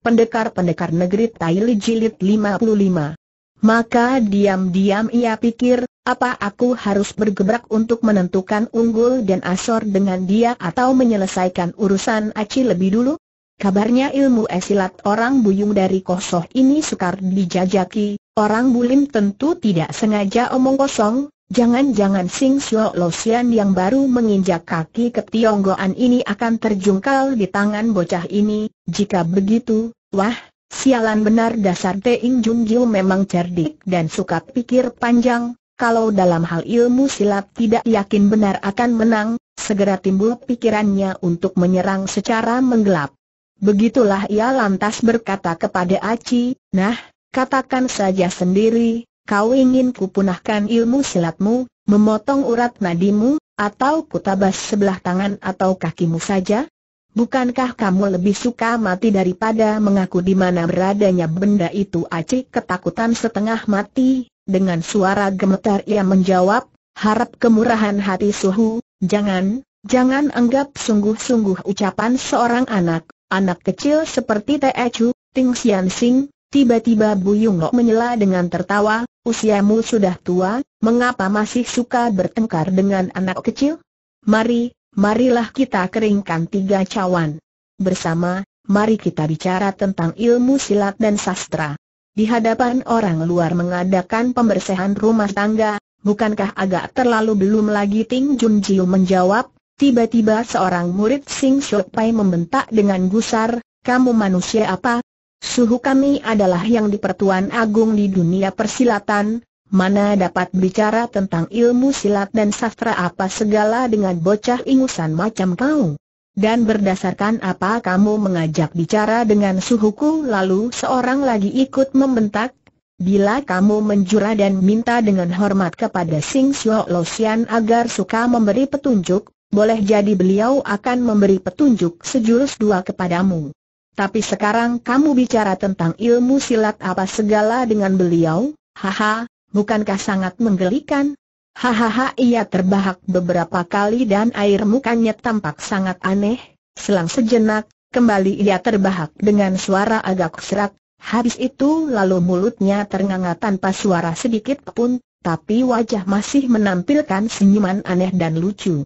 pendekar-pendekar negeri Taili Jilid 55. Maka diam-diam ia pikir, apa aku harus bergebrak untuk menentukan unggul dan asor dengan dia atau menyelesaikan urusan Aci lebih dulu? Kabarnya ilmu esilat orang buyung dari kosoh ini sukar dijajaki, orang bulim tentu tidak sengaja omong kosong, Jangan-jangan Sing Sio Losian yang baru menginjak kaki ke Tionggoan ini akan terjungkal di tangan bocah ini, jika begitu, wah, sialan benar dasar Teing Jun Jiu memang cerdik dan suka pikir panjang, kalau dalam hal ilmu silat tidak yakin benar akan menang, segera timbul pikirannya untuk menyerang secara menggelap. Begitulah ia lantas berkata kepada Aci, nah, katakan saja sendiri, Kau ingin kupunahkan ilmu silatmu, memotong urat nadimu, atau kutabas sebelah tangan atau kakimu saja? Bukankah kamu lebih suka mati daripada mengaku di mana beradanya benda itu? Acik ketakutan setengah mati, dengan suara gemetar ia menjawab, harap kemurahan hati suhu, jangan, jangan anggap sungguh-sungguh ucapan seorang anak, anak kecil seperti Chu, Ting Sian Sing, Tiba-tiba Bu Yunglok menyela dengan tertawa, usiamu sudah tua, mengapa masih suka bertengkar dengan anak kecil? Mari, marilah kita keringkan tiga cawan. Bersama, mari kita bicara tentang ilmu silat dan sastra. Di hadapan orang luar mengadakan pembersihan rumah tangga, bukankah agak terlalu belum lagi Ting Jun Jiu menjawab, tiba-tiba seorang murid Sing Shok Pai membentak dengan gusar, kamu manusia apa, Suhu kami adalah yang dipertuan agung di dunia persilatan, mana dapat bicara tentang ilmu silat dan sastra apa segala dengan bocah ingusan macam kau. Dan berdasarkan apa kamu mengajak bicara dengan suhuku lalu seorang lagi ikut membentak, Bila kamu menjura dan minta dengan hormat kepada Sing Sio Losian agar suka memberi petunjuk, boleh jadi beliau akan memberi petunjuk sejurus dua kepadamu. Tapi sekarang kamu bicara tentang ilmu silat apa segala dengan beliau, haha, bukankah sangat menggelikan? Hahaha ia terbahak beberapa kali dan air mukanya tampak sangat aneh, selang sejenak, kembali ia terbahak dengan suara agak serak, habis itu lalu mulutnya ternganga tanpa suara sedikit pun, tapi wajah masih menampilkan senyuman aneh dan lucu.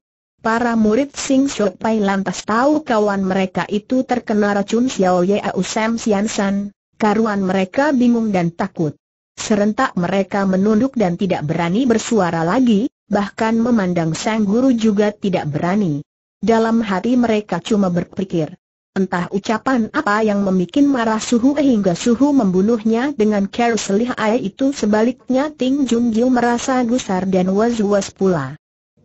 Para murid Sing Shok Pai lantas tahu kawan mereka itu terkena racun Xiao Yau Sam Sian San, karuan mereka bingung dan takut. Serentak mereka menunduk dan tidak berani bersuara lagi, bahkan memandang sang guru juga tidak berani. Dalam hati mereka cuma berpikir, entah ucapan apa yang membuat marah suhu hingga suhu membunuhnya dengan care selih itu sebaliknya Ting Jun merasa gusar dan was-was pula.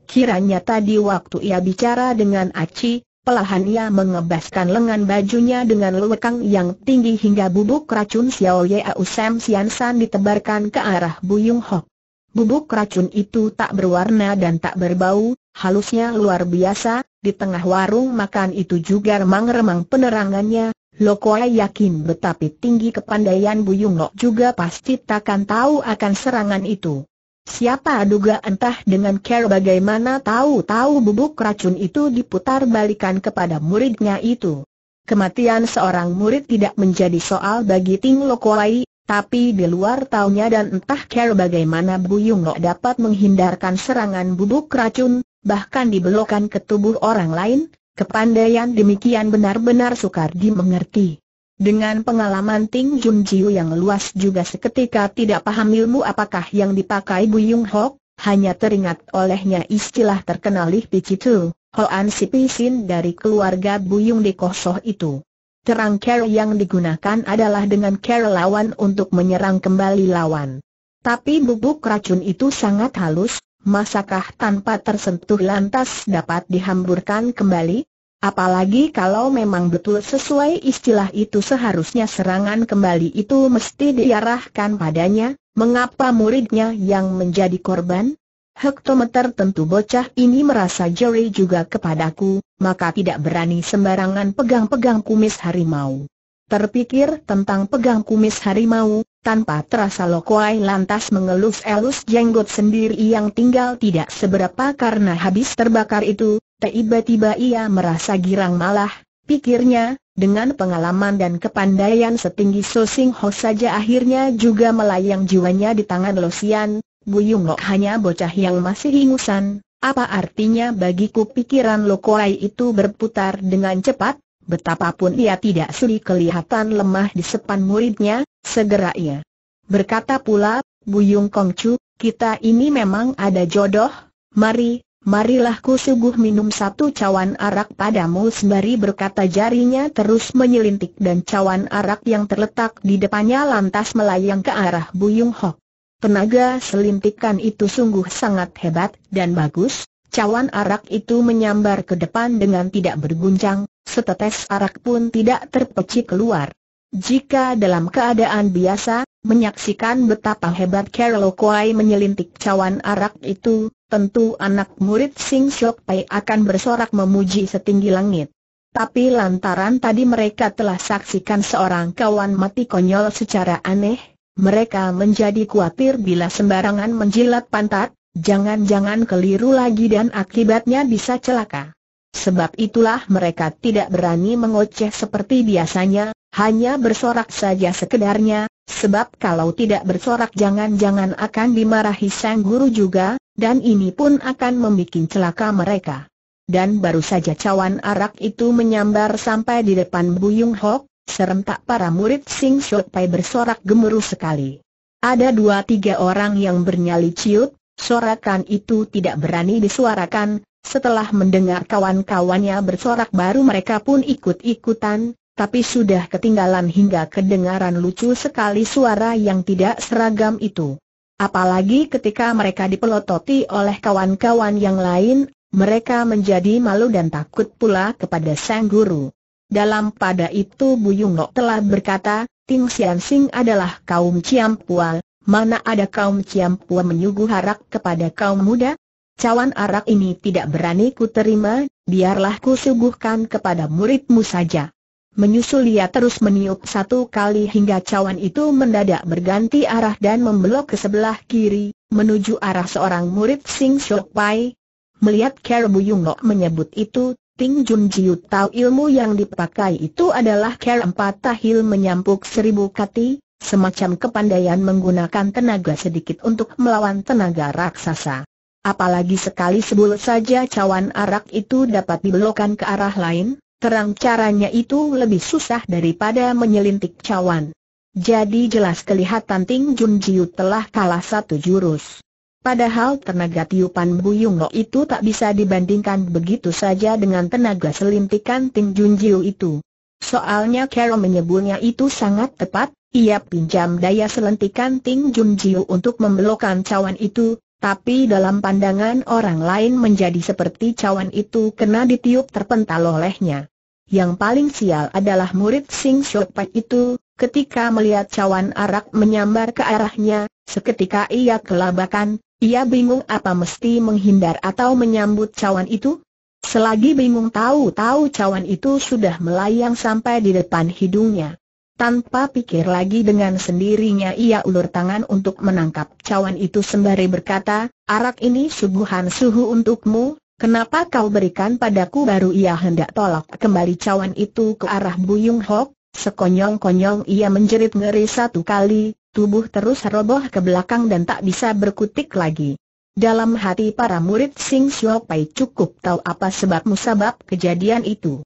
Kiranya tadi waktu ia bicara dengan Aci, pelahan ia mengebaskan lengan bajunya dengan lekang yang tinggi hingga bubuk racun Xiao Yau Sam Sian San ditebarkan ke arah Buyung Hok. Bubuk racun itu tak berwarna dan tak berbau, halusnya luar biasa, di tengah warung makan itu juga remang-remang penerangannya, Lokoi yakin betapa tinggi kepandaian Buyung Lok juga pasti takkan tahu akan serangan itu. Siapa duga entah dengan care bagaimana tahu-tahu bubuk racun itu diputar balikan kepada muridnya itu. Kematian seorang murid tidak menjadi soal bagi Ting Lokuai, tapi di luar taunya dan entah care bagaimana Buyung Lo dapat menghindarkan serangan bubuk racun, bahkan dibelokkan ke tubuh orang lain, kepandaian demikian benar-benar sukar dimengerti. Dengan pengalaman Ting Jun Jiu yang luas juga seketika tidak paham ilmu apakah yang dipakai Bu Yung Hok, hanya teringat olehnya istilah terkenal Lih Picitu, Hoan Si Pisin dari keluarga Bu Yung di Kosoh itu. Terang care yang digunakan adalah dengan care lawan untuk menyerang kembali lawan. Tapi bubuk racun itu sangat halus, masakah tanpa tersentuh lantas dapat dihamburkan kembali? Apalagi kalau memang betul sesuai istilah itu seharusnya serangan kembali itu mesti diarahkan padanya, mengapa muridnya yang menjadi korban? Hektometer tentu bocah ini merasa jeri juga kepadaku, maka tidak berani sembarangan pegang-pegang kumis harimau. Terpikir tentang pegang kumis harimau, tanpa terasa Lokoai lantas mengelus-elus jenggot sendiri yang tinggal tidak seberapa karena habis terbakar itu, Tiba-tiba ia merasa girang malah, pikirnya, dengan pengalaman dan kepandaian setinggi So Sing Ho saja akhirnya juga melayang jiwanya di tangan Losian, Buyung Lok hanya bocah yang masih ingusan, apa artinya bagiku pikiran Lokoai itu berputar dengan cepat, betapapun ia tidak sudi kelihatan lemah di sepan muridnya, segera ia berkata pula, Buyung Kongcu, kita ini memang ada jodoh, mari, marilah ku suguh minum satu cawan arak padamu sembari berkata jarinya terus menyelintik dan cawan arak yang terletak di depannya lantas melayang ke arah Buyung Hok. Tenaga selintikan itu sungguh sangat hebat dan bagus, cawan arak itu menyambar ke depan dengan tidak berguncang, setetes arak pun tidak terpecik keluar. Jika dalam keadaan biasa, menyaksikan betapa hebat Carol Koi menyelintik cawan arak itu, tentu anak murid Sing Siok Pai akan bersorak memuji setinggi langit. Tapi lantaran tadi mereka telah saksikan seorang kawan mati konyol secara aneh, mereka menjadi khawatir bila sembarangan menjilat pantat, jangan-jangan keliru lagi dan akibatnya bisa celaka. Sebab itulah mereka tidak berani mengoceh seperti biasanya, hanya bersorak saja sekedarnya, sebab kalau tidak bersorak jangan-jangan akan dimarahi sang guru juga, dan ini pun akan membuat celaka mereka. Dan baru saja cawan arak itu menyambar sampai di depan Buyung Hok, Serentak para murid Sing Shot Pai bersorak gemuruh sekali. Ada dua tiga orang yang bernyali ciut, sorakan itu tidak berani disuarakan, setelah mendengar kawan-kawannya bersorak baru mereka pun ikut-ikutan, tapi sudah ketinggalan hingga kedengaran lucu sekali suara yang tidak seragam itu. Apalagi ketika mereka dipelototi oleh kawan-kawan yang lain, mereka menjadi malu dan takut pula kepada sang guru. Dalam pada itu Buyung Lok telah berkata, Ting Sian Sing adalah kaum Ciampua, mana ada kaum Ciampua menyuguh arak kepada kaum muda? Cawan arak ini tidak berani ku terima, biarlah ku suguhkan kepada muridmu saja. Menyusul ia terus meniup satu kali hingga cawan itu mendadak berganti arah dan membelok ke sebelah kiri, menuju arah seorang murid Sing Shok Pai. Melihat Kerabu Yung Lok menyebut itu, Ting Jun Jiu tahu ilmu yang dipakai itu adalah care empat tahil menyampuk seribu kati, semacam kepandaian menggunakan tenaga sedikit untuk melawan tenaga raksasa. Apalagi sekali sebul saja cawan arak itu dapat dibelokkan ke arah lain, terang caranya itu lebih susah daripada menyelintik cawan. Jadi jelas kelihatan Ting Jun Jiu telah kalah satu jurus. Padahal tenaga tiupan Buyung Lo itu tak bisa dibandingkan begitu saja dengan tenaga selintikan Ting Junjiu itu. Soalnya Carol menyebutnya itu sangat tepat, ia pinjam daya selentikan Ting Junjiu untuk membelokkan cawan itu, tapi dalam pandangan orang lain menjadi seperti cawan itu kena ditiup terpental olehnya. Yang paling sial adalah murid Sing Shopai itu, ketika melihat cawan arak menyambar ke arahnya, seketika ia kelabakan, ia bingung apa mesti menghindar atau menyambut cawan itu? Selagi bingung tahu-tahu cawan itu sudah melayang sampai di depan hidungnya. Tanpa pikir lagi dengan sendirinya ia ulur tangan untuk menangkap cawan itu sembari berkata, arak ini suguhan suhu untukmu, kenapa kau berikan padaku baru ia hendak tolak kembali cawan itu ke arah Buyung Hok, sekonyong-konyong ia menjerit ngeri satu kali, tubuh terus roboh ke belakang dan tak bisa berkutik lagi. Dalam hati para murid Sing Pai cukup tahu apa sebab musabab kejadian itu.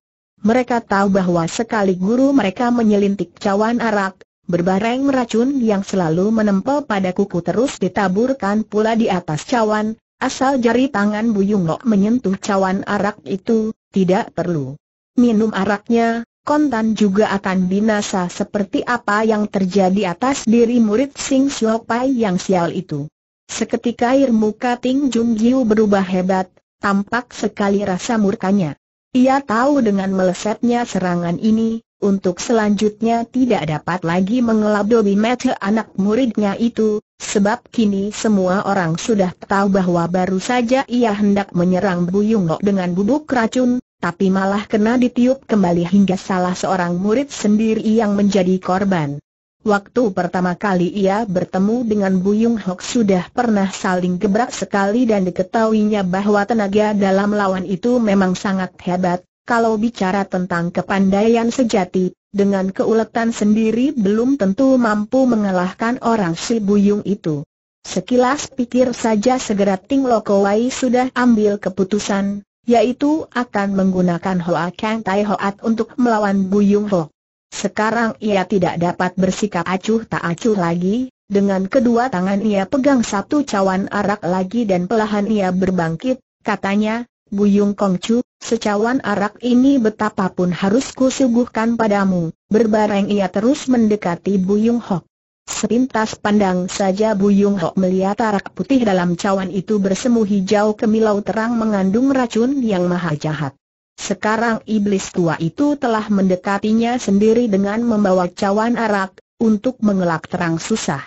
Mereka tahu bahwa sekali guru mereka menyelintik cawan arak, berbareng racun yang selalu menempel pada kuku terus ditaburkan pula di atas cawan, asal jari tangan Buyung Lok menyentuh cawan arak itu, tidak perlu. Minum araknya, kontan juga akan binasa seperti apa yang terjadi atas diri murid Sing Pai yang sial itu. Seketika air muka Ting Jung Jiu berubah hebat, tampak sekali rasa murkanya. Ia tahu dengan melesetnya serangan ini, untuk selanjutnya tidak dapat lagi mengeladobi mata anak muridnya itu, sebab kini semua orang sudah tahu bahwa baru saja ia hendak menyerang Buyung Lok dengan bubuk racun, tapi malah kena ditiup kembali hingga salah seorang murid sendiri yang menjadi korban. Waktu pertama kali ia bertemu dengan Buyung Hok sudah pernah saling gebrak sekali dan diketahuinya bahwa tenaga dalam lawan itu memang sangat hebat, kalau bicara tentang kepandaian sejati, dengan keuletan sendiri belum tentu mampu mengalahkan orang si Buyung itu. Sekilas pikir saja segera Ting Lokowai sudah ambil keputusan, yaitu akan menggunakan Hoa Kang Tai Hoat untuk melawan Buyung Ho. Sekarang ia tidak dapat bersikap acuh tak acuh lagi, dengan kedua tangan ia pegang satu cawan arak lagi dan pelahan ia berbangkit, katanya, Buyung Kongcu, secawan arak ini betapapun harus kusuguhkan padamu, berbareng ia terus mendekati Buyung Ho. Sepintas pandang saja Buyung Hok melihat arak putih dalam cawan itu bersemu hijau kemilau terang mengandung racun yang maha jahat. Sekarang iblis tua itu telah mendekatinya sendiri dengan membawa cawan arak, untuk mengelak terang susah.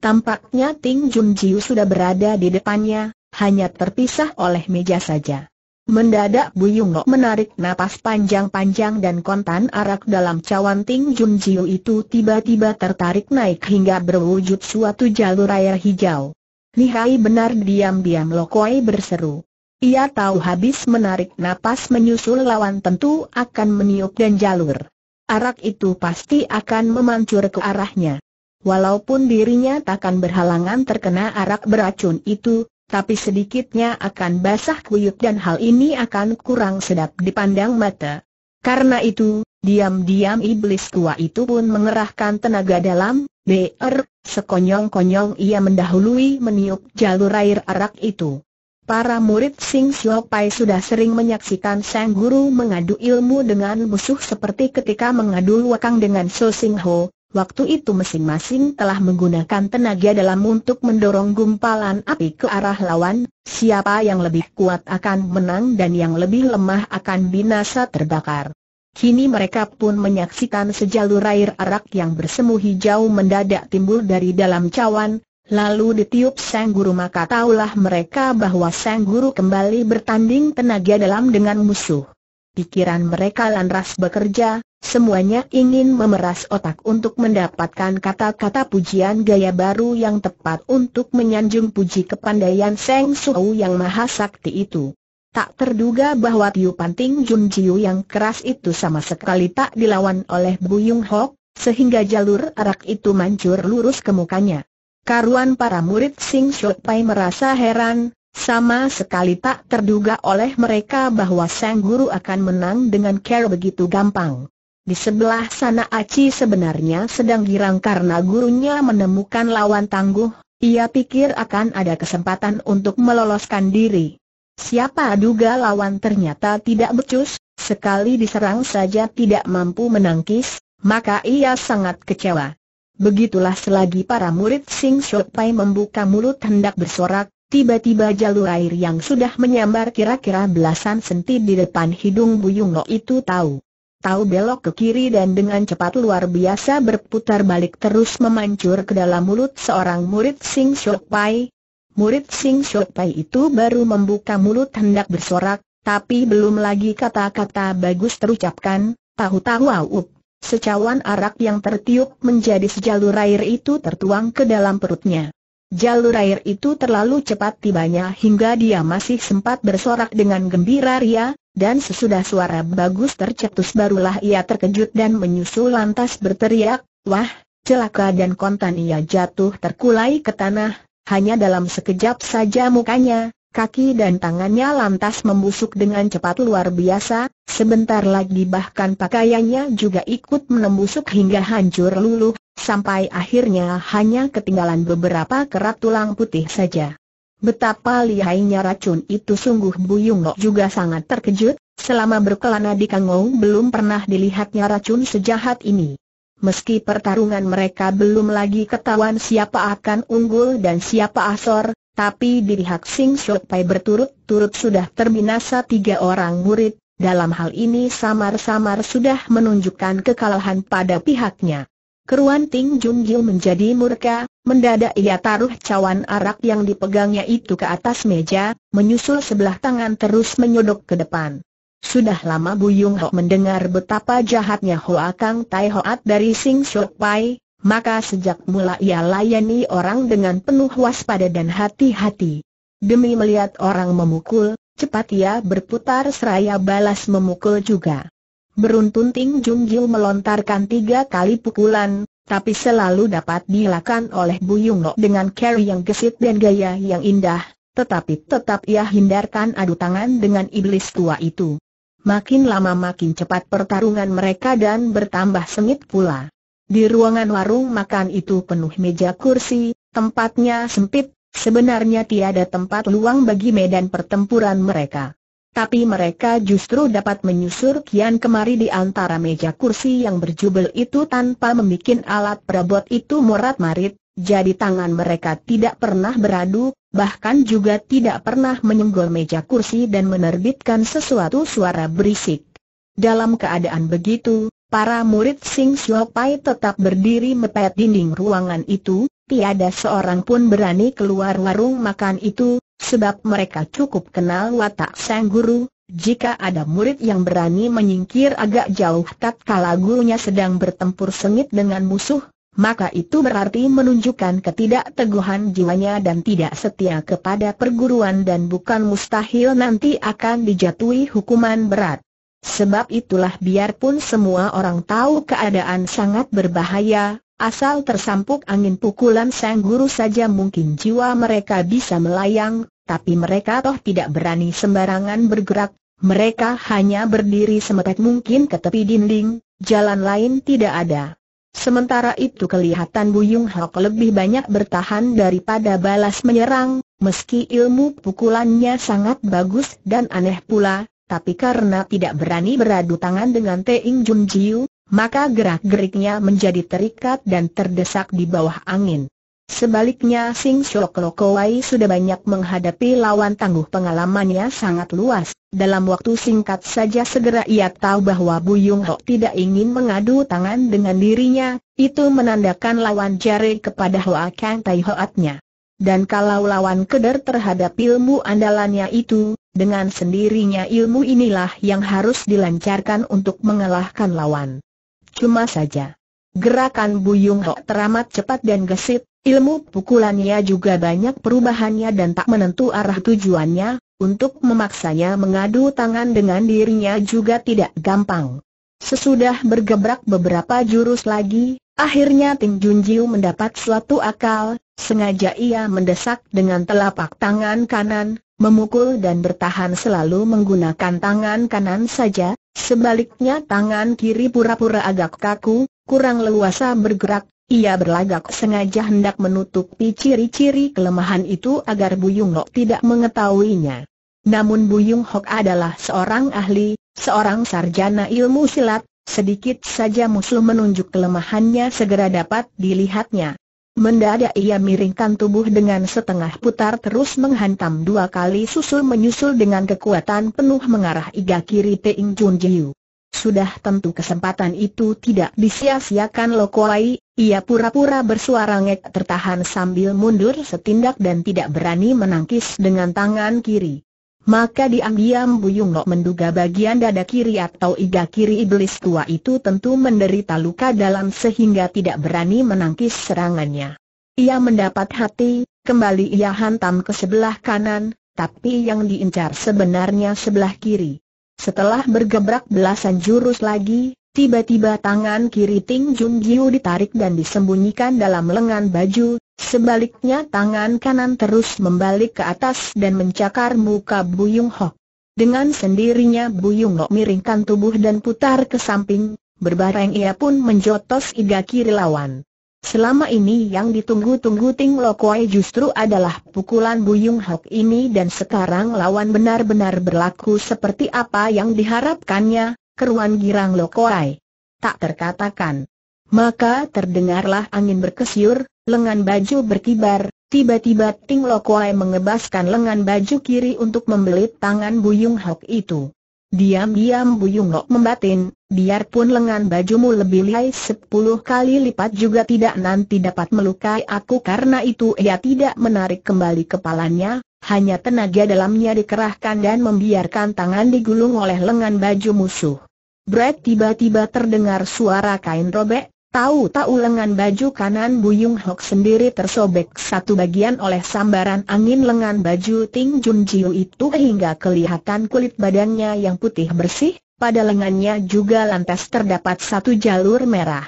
Tampaknya Ting Jun Jiu sudah berada di depannya, hanya terpisah oleh meja saja. Mendadak Buyung Nok menarik napas panjang-panjang dan kontan arak dalam cawan Ting Jun Jiu itu tiba-tiba tertarik naik hingga berwujud suatu jalur air hijau. Lihai benar diam-diam Lokoi berseru. Ia tahu habis menarik napas menyusul lawan tentu akan meniup dan jalur. Arak itu pasti akan memancur ke arahnya. Walaupun dirinya takkan berhalangan terkena arak beracun itu, tapi sedikitnya akan basah kuyuk dan hal ini akan kurang sedap dipandang mata. Karena itu, diam-diam iblis tua itu pun mengerahkan tenaga dalam, BR, sekonyong-konyong ia mendahului meniup jalur air arak itu. Para murid Sing Pai sudah sering menyaksikan sang guru mengadu ilmu dengan musuh seperti ketika mengadu wakang dengan So Sing Ho, Waktu itu masing-masing telah menggunakan tenaga dalam untuk mendorong gumpalan api ke arah lawan, siapa yang lebih kuat akan menang dan yang lebih lemah akan binasa terbakar. Kini mereka pun menyaksikan sejalur air arak yang bersemu hijau mendadak timbul dari dalam cawan, lalu ditiup sang guru maka taulah mereka bahwa sang guru kembali bertanding tenaga dalam dengan musuh. Pikiran mereka lanras bekerja, semuanya ingin memeras otak untuk mendapatkan kata-kata pujian gaya baru yang tepat untuk menyanjung puji kepandaian Seng Suhu yang maha sakti itu. Tak terduga bahwa tiupan Ting Jun Jiu yang keras itu sama sekali tak dilawan oleh Buyung Hok, sehingga jalur arak itu mancur lurus ke mukanya. Karuan para murid Sing Pai merasa heran, sama sekali tak terduga oleh mereka bahwa sang guru akan menang dengan care begitu gampang. Di sebelah sana Aci sebenarnya sedang girang karena gurunya menemukan lawan tangguh, ia pikir akan ada kesempatan untuk meloloskan diri. Siapa duga lawan ternyata tidak becus, sekali diserang saja tidak mampu menangkis, maka ia sangat kecewa. Begitulah selagi para murid Sing Pai membuka mulut hendak bersorak, Tiba-tiba jalur air yang sudah menyambar kira-kira belasan senti di depan hidung Buyung Lo itu tahu. Tahu belok ke kiri dan dengan cepat luar biasa berputar balik terus memancur ke dalam mulut seorang murid Sing Shok Pai. Murid Sing Shok Pai itu baru membuka mulut hendak bersorak, tapi belum lagi kata-kata bagus terucapkan, tahu-tahu aup. Secawan arak yang tertiup menjadi sejalur air itu tertuang ke dalam perutnya. Jalur air itu terlalu cepat tibanya hingga dia masih sempat bersorak dengan gembira ria, dan sesudah suara bagus tercetus barulah ia terkejut dan menyusul lantas berteriak, wah, celaka dan kontan ia jatuh terkulai ke tanah, hanya dalam sekejap saja mukanya, kaki dan tangannya lantas membusuk dengan cepat luar biasa, sebentar lagi bahkan pakaiannya juga ikut menembusuk hingga hancur luluh, sampai akhirnya hanya ketinggalan beberapa kerat tulang putih saja. Betapa lihainya racun itu sungguh Buyung Nok juga sangat terkejut, selama berkelana di Kangong belum pernah dilihatnya racun sejahat ini. Meski pertarungan mereka belum lagi ketahuan siapa akan unggul dan siapa asor, tapi dilihat Sing Pai berturut-turut sudah terbinasa tiga orang murid, dalam hal ini samar-samar sudah menunjukkan kekalahan pada pihaknya. Keruan Ting Jun Gil menjadi murka, mendadak ia taruh cawan arak yang dipegangnya itu ke atas meja, menyusul sebelah tangan terus menyodok ke depan. Sudah lama Buyung Ho mendengar betapa jahatnya Hoa Kang Tai Hoat dari Sing Shok Pai, maka sejak mula ia layani orang dengan penuh waspada dan hati-hati. Demi melihat orang memukul, cepat ia berputar seraya balas memukul juga. Beruntun Ting Jung melontarkan tiga kali pukulan, tapi selalu dapat dilakukan oleh Buyung Lo dengan carry yang gesit dan gaya yang indah, tetapi tetap ia hindarkan adu tangan dengan iblis tua itu. Makin lama makin cepat pertarungan mereka dan bertambah sengit pula. Di ruangan warung makan itu penuh meja kursi, tempatnya sempit, sebenarnya tiada tempat luang bagi medan pertempuran mereka. Tapi mereka justru dapat menyusur kian kemari di antara meja kursi yang berjubel itu tanpa membuat alat perabot itu murat-marit, jadi tangan mereka tidak pernah beradu, bahkan juga tidak pernah menyenggol meja kursi dan menerbitkan sesuatu suara berisik. Dalam keadaan begitu, Para murid Sing Pai tetap berdiri mepet dinding ruangan itu, tiada seorang pun berani keluar warung makan itu, sebab mereka cukup kenal watak sang guru, jika ada murid yang berani menyingkir agak jauh tatkala gurunya sedang bertempur sengit dengan musuh, maka itu berarti menunjukkan ketidakteguhan jiwanya dan tidak setia kepada perguruan dan bukan mustahil nanti akan dijatuhi hukuman berat. Sebab itulah biarpun semua orang tahu keadaan sangat berbahaya, asal tersampuk angin pukulan sang guru saja mungkin jiwa mereka bisa melayang, tapi mereka toh tidak berani sembarangan bergerak, mereka hanya berdiri semetek mungkin ke tepi dinding, jalan lain tidak ada. Sementara itu kelihatan Buyung Hok lebih banyak bertahan daripada balas menyerang, meski ilmu pukulannya sangat bagus dan aneh pula, tapi karena tidak berani beradu tangan dengan Teing Jun Jiu, maka gerak-geriknya menjadi terikat dan terdesak di bawah angin. Sebaliknya Sing Shok Lokowai sudah banyak menghadapi lawan tangguh pengalamannya sangat luas, dalam waktu singkat saja segera ia tahu bahwa Bu Yung Ho tidak ingin mengadu tangan dengan dirinya, itu menandakan lawan jari kepada Hoa Kang Tai Hoatnya. Dan kalau lawan keder terhadap ilmu andalannya itu, dengan sendirinya ilmu inilah yang harus dilancarkan untuk mengalahkan lawan. Cuma saja, gerakan Buyung Ho teramat cepat dan gesit, ilmu pukulannya juga banyak perubahannya dan tak menentu arah tujuannya, untuk memaksanya mengadu tangan dengan dirinya juga tidak gampang. Sesudah bergebrak beberapa jurus lagi, akhirnya Ting Junjiu mendapat suatu akal, sengaja ia mendesak dengan telapak tangan kanan, memukul dan bertahan selalu menggunakan tangan kanan saja, sebaliknya tangan kiri pura-pura agak kaku, kurang leluasa bergerak, ia berlagak sengaja hendak menutupi ciri-ciri kelemahan itu agar Buyung Hok tidak mengetahuinya. Namun Buyung Hok adalah seorang ahli, seorang sarjana ilmu silat, sedikit saja musuh menunjuk kelemahannya segera dapat dilihatnya. Mendadak ia miringkan tubuh dengan setengah putar terus menghantam dua kali susul menyusul dengan kekuatan penuh mengarah iga kiri Teing Jun Jiu. Sudah tentu kesempatan itu tidak disia-siakan Lokoai, ia pura-pura bersuara ngek tertahan sambil mundur setindak dan tidak berani menangkis dengan tangan kiri. Maka diam-diam Buyung menduga bagian dada kiri atau iga kiri iblis tua itu tentu menderita luka dalam sehingga tidak berani menangkis serangannya. Ia mendapat hati, kembali ia hantam ke sebelah kanan, tapi yang diincar sebenarnya sebelah kiri. Setelah bergebrak belasan jurus lagi, tiba-tiba tangan kiri Ting Jun Jiu ditarik dan disembunyikan dalam lengan baju, Sebaliknya tangan kanan terus membalik ke atas dan mencakar muka Buyung Hok. Dengan sendirinya Buyung Hok miringkan tubuh dan putar ke samping, berbareng ia pun menjotos iga kiri lawan. Selama ini yang ditunggu-tunggu Ting Lokoi justru adalah pukulan Buyung Hok ini dan sekarang lawan benar-benar berlaku seperti apa yang diharapkannya, keruan girang Lokoi. Tak terkatakan. Maka terdengarlah angin berkesyur, lengan baju berkibar, tiba-tiba Ting Lokoai mengebaskan lengan baju kiri untuk membelit tangan Buyung Hok itu. Diam-diam Buyung Hok membatin, biarpun lengan bajumu lebih lihai sepuluh kali lipat juga tidak nanti dapat melukai aku karena itu ia tidak menarik kembali kepalanya, hanya tenaga dalamnya dikerahkan dan membiarkan tangan digulung oleh lengan baju musuh. Brad tiba-tiba terdengar suara kain robek, Tahu-tahu lengan baju kanan Buyung Hok sendiri tersobek satu bagian oleh sambaran angin lengan baju Ting Jun Jiu itu hingga kelihatan kulit badannya yang putih bersih, pada lengannya juga lantas terdapat satu jalur merah.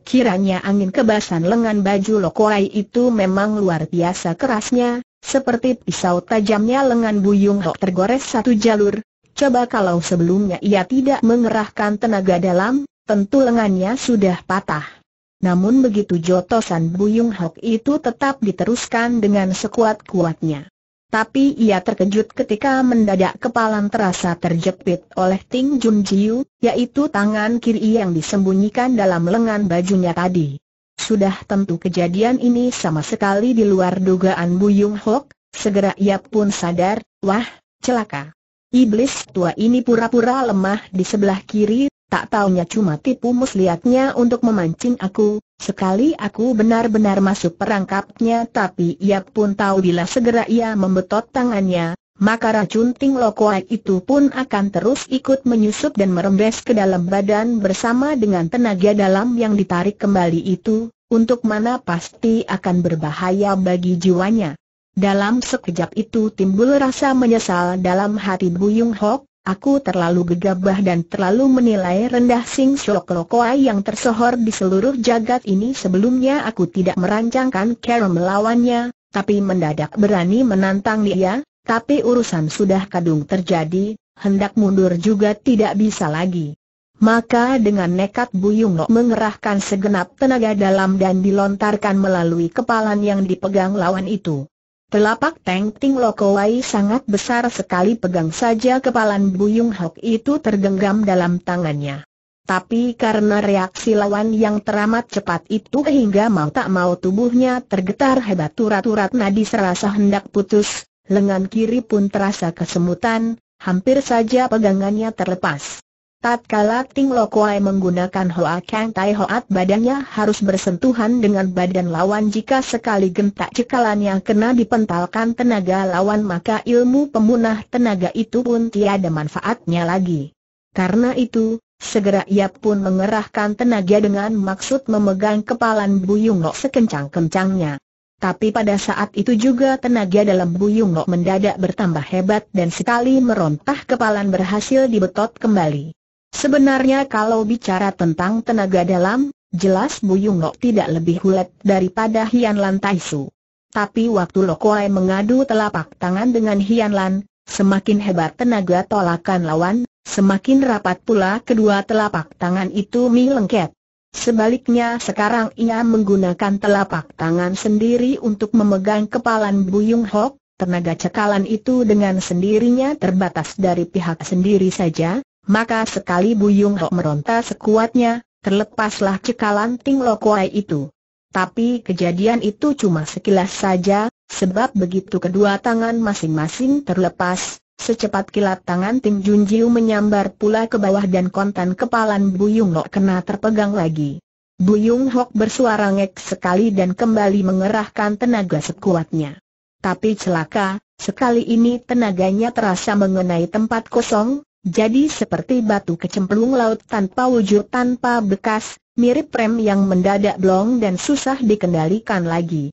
Kiranya angin kebasan lengan baju Lokoai itu memang luar biasa kerasnya, seperti pisau tajamnya lengan Buyung Hok tergores satu jalur. Coba kalau sebelumnya ia tidak mengerahkan tenaga dalam, tentu lengannya sudah patah. Namun begitu jotosan Buyung Hok itu tetap diteruskan dengan sekuat-kuatnya. Tapi ia terkejut ketika mendadak kepalan terasa terjepit oleh Ting Jun Jiu, yaitu tangan kiri yang disembunyikan dalam lengan bajunya tadi. Sudah tentu kejadian ini sama sekali di luar dugaan Buyung Hok, segera ia pun sadar, wah, celaka. Iblis tua ini pura-pura lemah di sebelah kiri, Tak taunya cuma tipu muslihatnya untuk memancing aku, sekali aku benar-benar masuk perangkapnya tapi ia pun tahu bila segera ia membetot tangannya, maka racun Ting Lokoai itu pun akan terus ikut menyusup dan merembes ke dalam badan bersama dengan tenaga dalam yang ditarik kembali itu, untuk mana pasti akan berbahaya bagi jiwanya. Dalam sekejap itu timbul rasa menyesal dalam hati Buyung Hok, Aku terlalu gegabah dan terlalu menilai rendah Sing Shok Lokoai yang tersohor di seluruh jagat ini sebelumnya aku tidak merancangkan cara melawannya, tapi mendadak berani menantang dia, tapi urusan sudah kadung terjadi, hendak mundur juga tidak bisa lagi. Maka dengan nekat Buyung Nok mengerahkan segenap tenaga dalam dan dilontarkan melalui kepalan yang dipegang lawan itu. Telapak Teng Ting Lokowai sangat besar sekali pegang saja kepalan Buyung Hok itu tergenggam dalam tangannya. Tapi karena reaksi lawan yang teramat cepat itu hingga mau tak mau tubuhnya tergetar hebat turat-turat nadi serasa hendak putus, lengan kiri pun terasa kesemutan, hampir saja pegangannya terlepas. Tatkala Ting Lokoai menggunakan Hoa Kang Tai Hoat badannya harus bersentuhan dengan badan lawan jika sekali gentak cekalannya kena dipentalkan tenaga lawan maka ilmu pemunah tenaga itu pun tiada manfaatnya lagi. Karena itu, segera ia pun mengerahkan tenaga dengan maksud memegang kepalan Buyung Nok sekencang-kencangnya. Tapi pada saat itu juga tenaga dalam Buyung Nok mendadak bertambah hebat dan sekali merontah kepalan berhasil dibetot kembali. Sebenarnya kalau bicara tentang tenaga dalam, jelas Buyung Nok tidak lebih hulet daripada Hian Lan Taisu. Tapi waktu Lokoai mengadu telapak tangan dengan Hian Lan, semakin hebat tenaga tolakan lawan, semakin rapat pula kedua telapak tangan itu mi lengket. Sebaliknya sekarang ia menggunakan telapak tangan sendiri untuk memegang kepalan Buyung Hok, tenaga cekalan itu dengan sendirinya terbatas dari pihak sendiri saja, maka sekali Buyung Hok meronta sekuatnya, terlepaslah cekalan Ting Lokoai itu. Tapi kejadian itu cuma sekilas saja, sebab begitu kedua tangan masing-masing terlepas, secepat kilat tangan Ting Junjiu menyambar pula ke bawah dan kontan kepalan Buyung Hok kena terpegang lagi. Buyung Hok bersuara ngek sekali dan kembali mengerahkan tenaga sekuatnya. Tapi celaka, sekali ini tenaganya terasa mengenai tempat kosong, jadi seperti batu kecemplung laut tanpa wujud tanpa bekas, mirip rem yang mendadak blong dan susah dikendalikan lagi.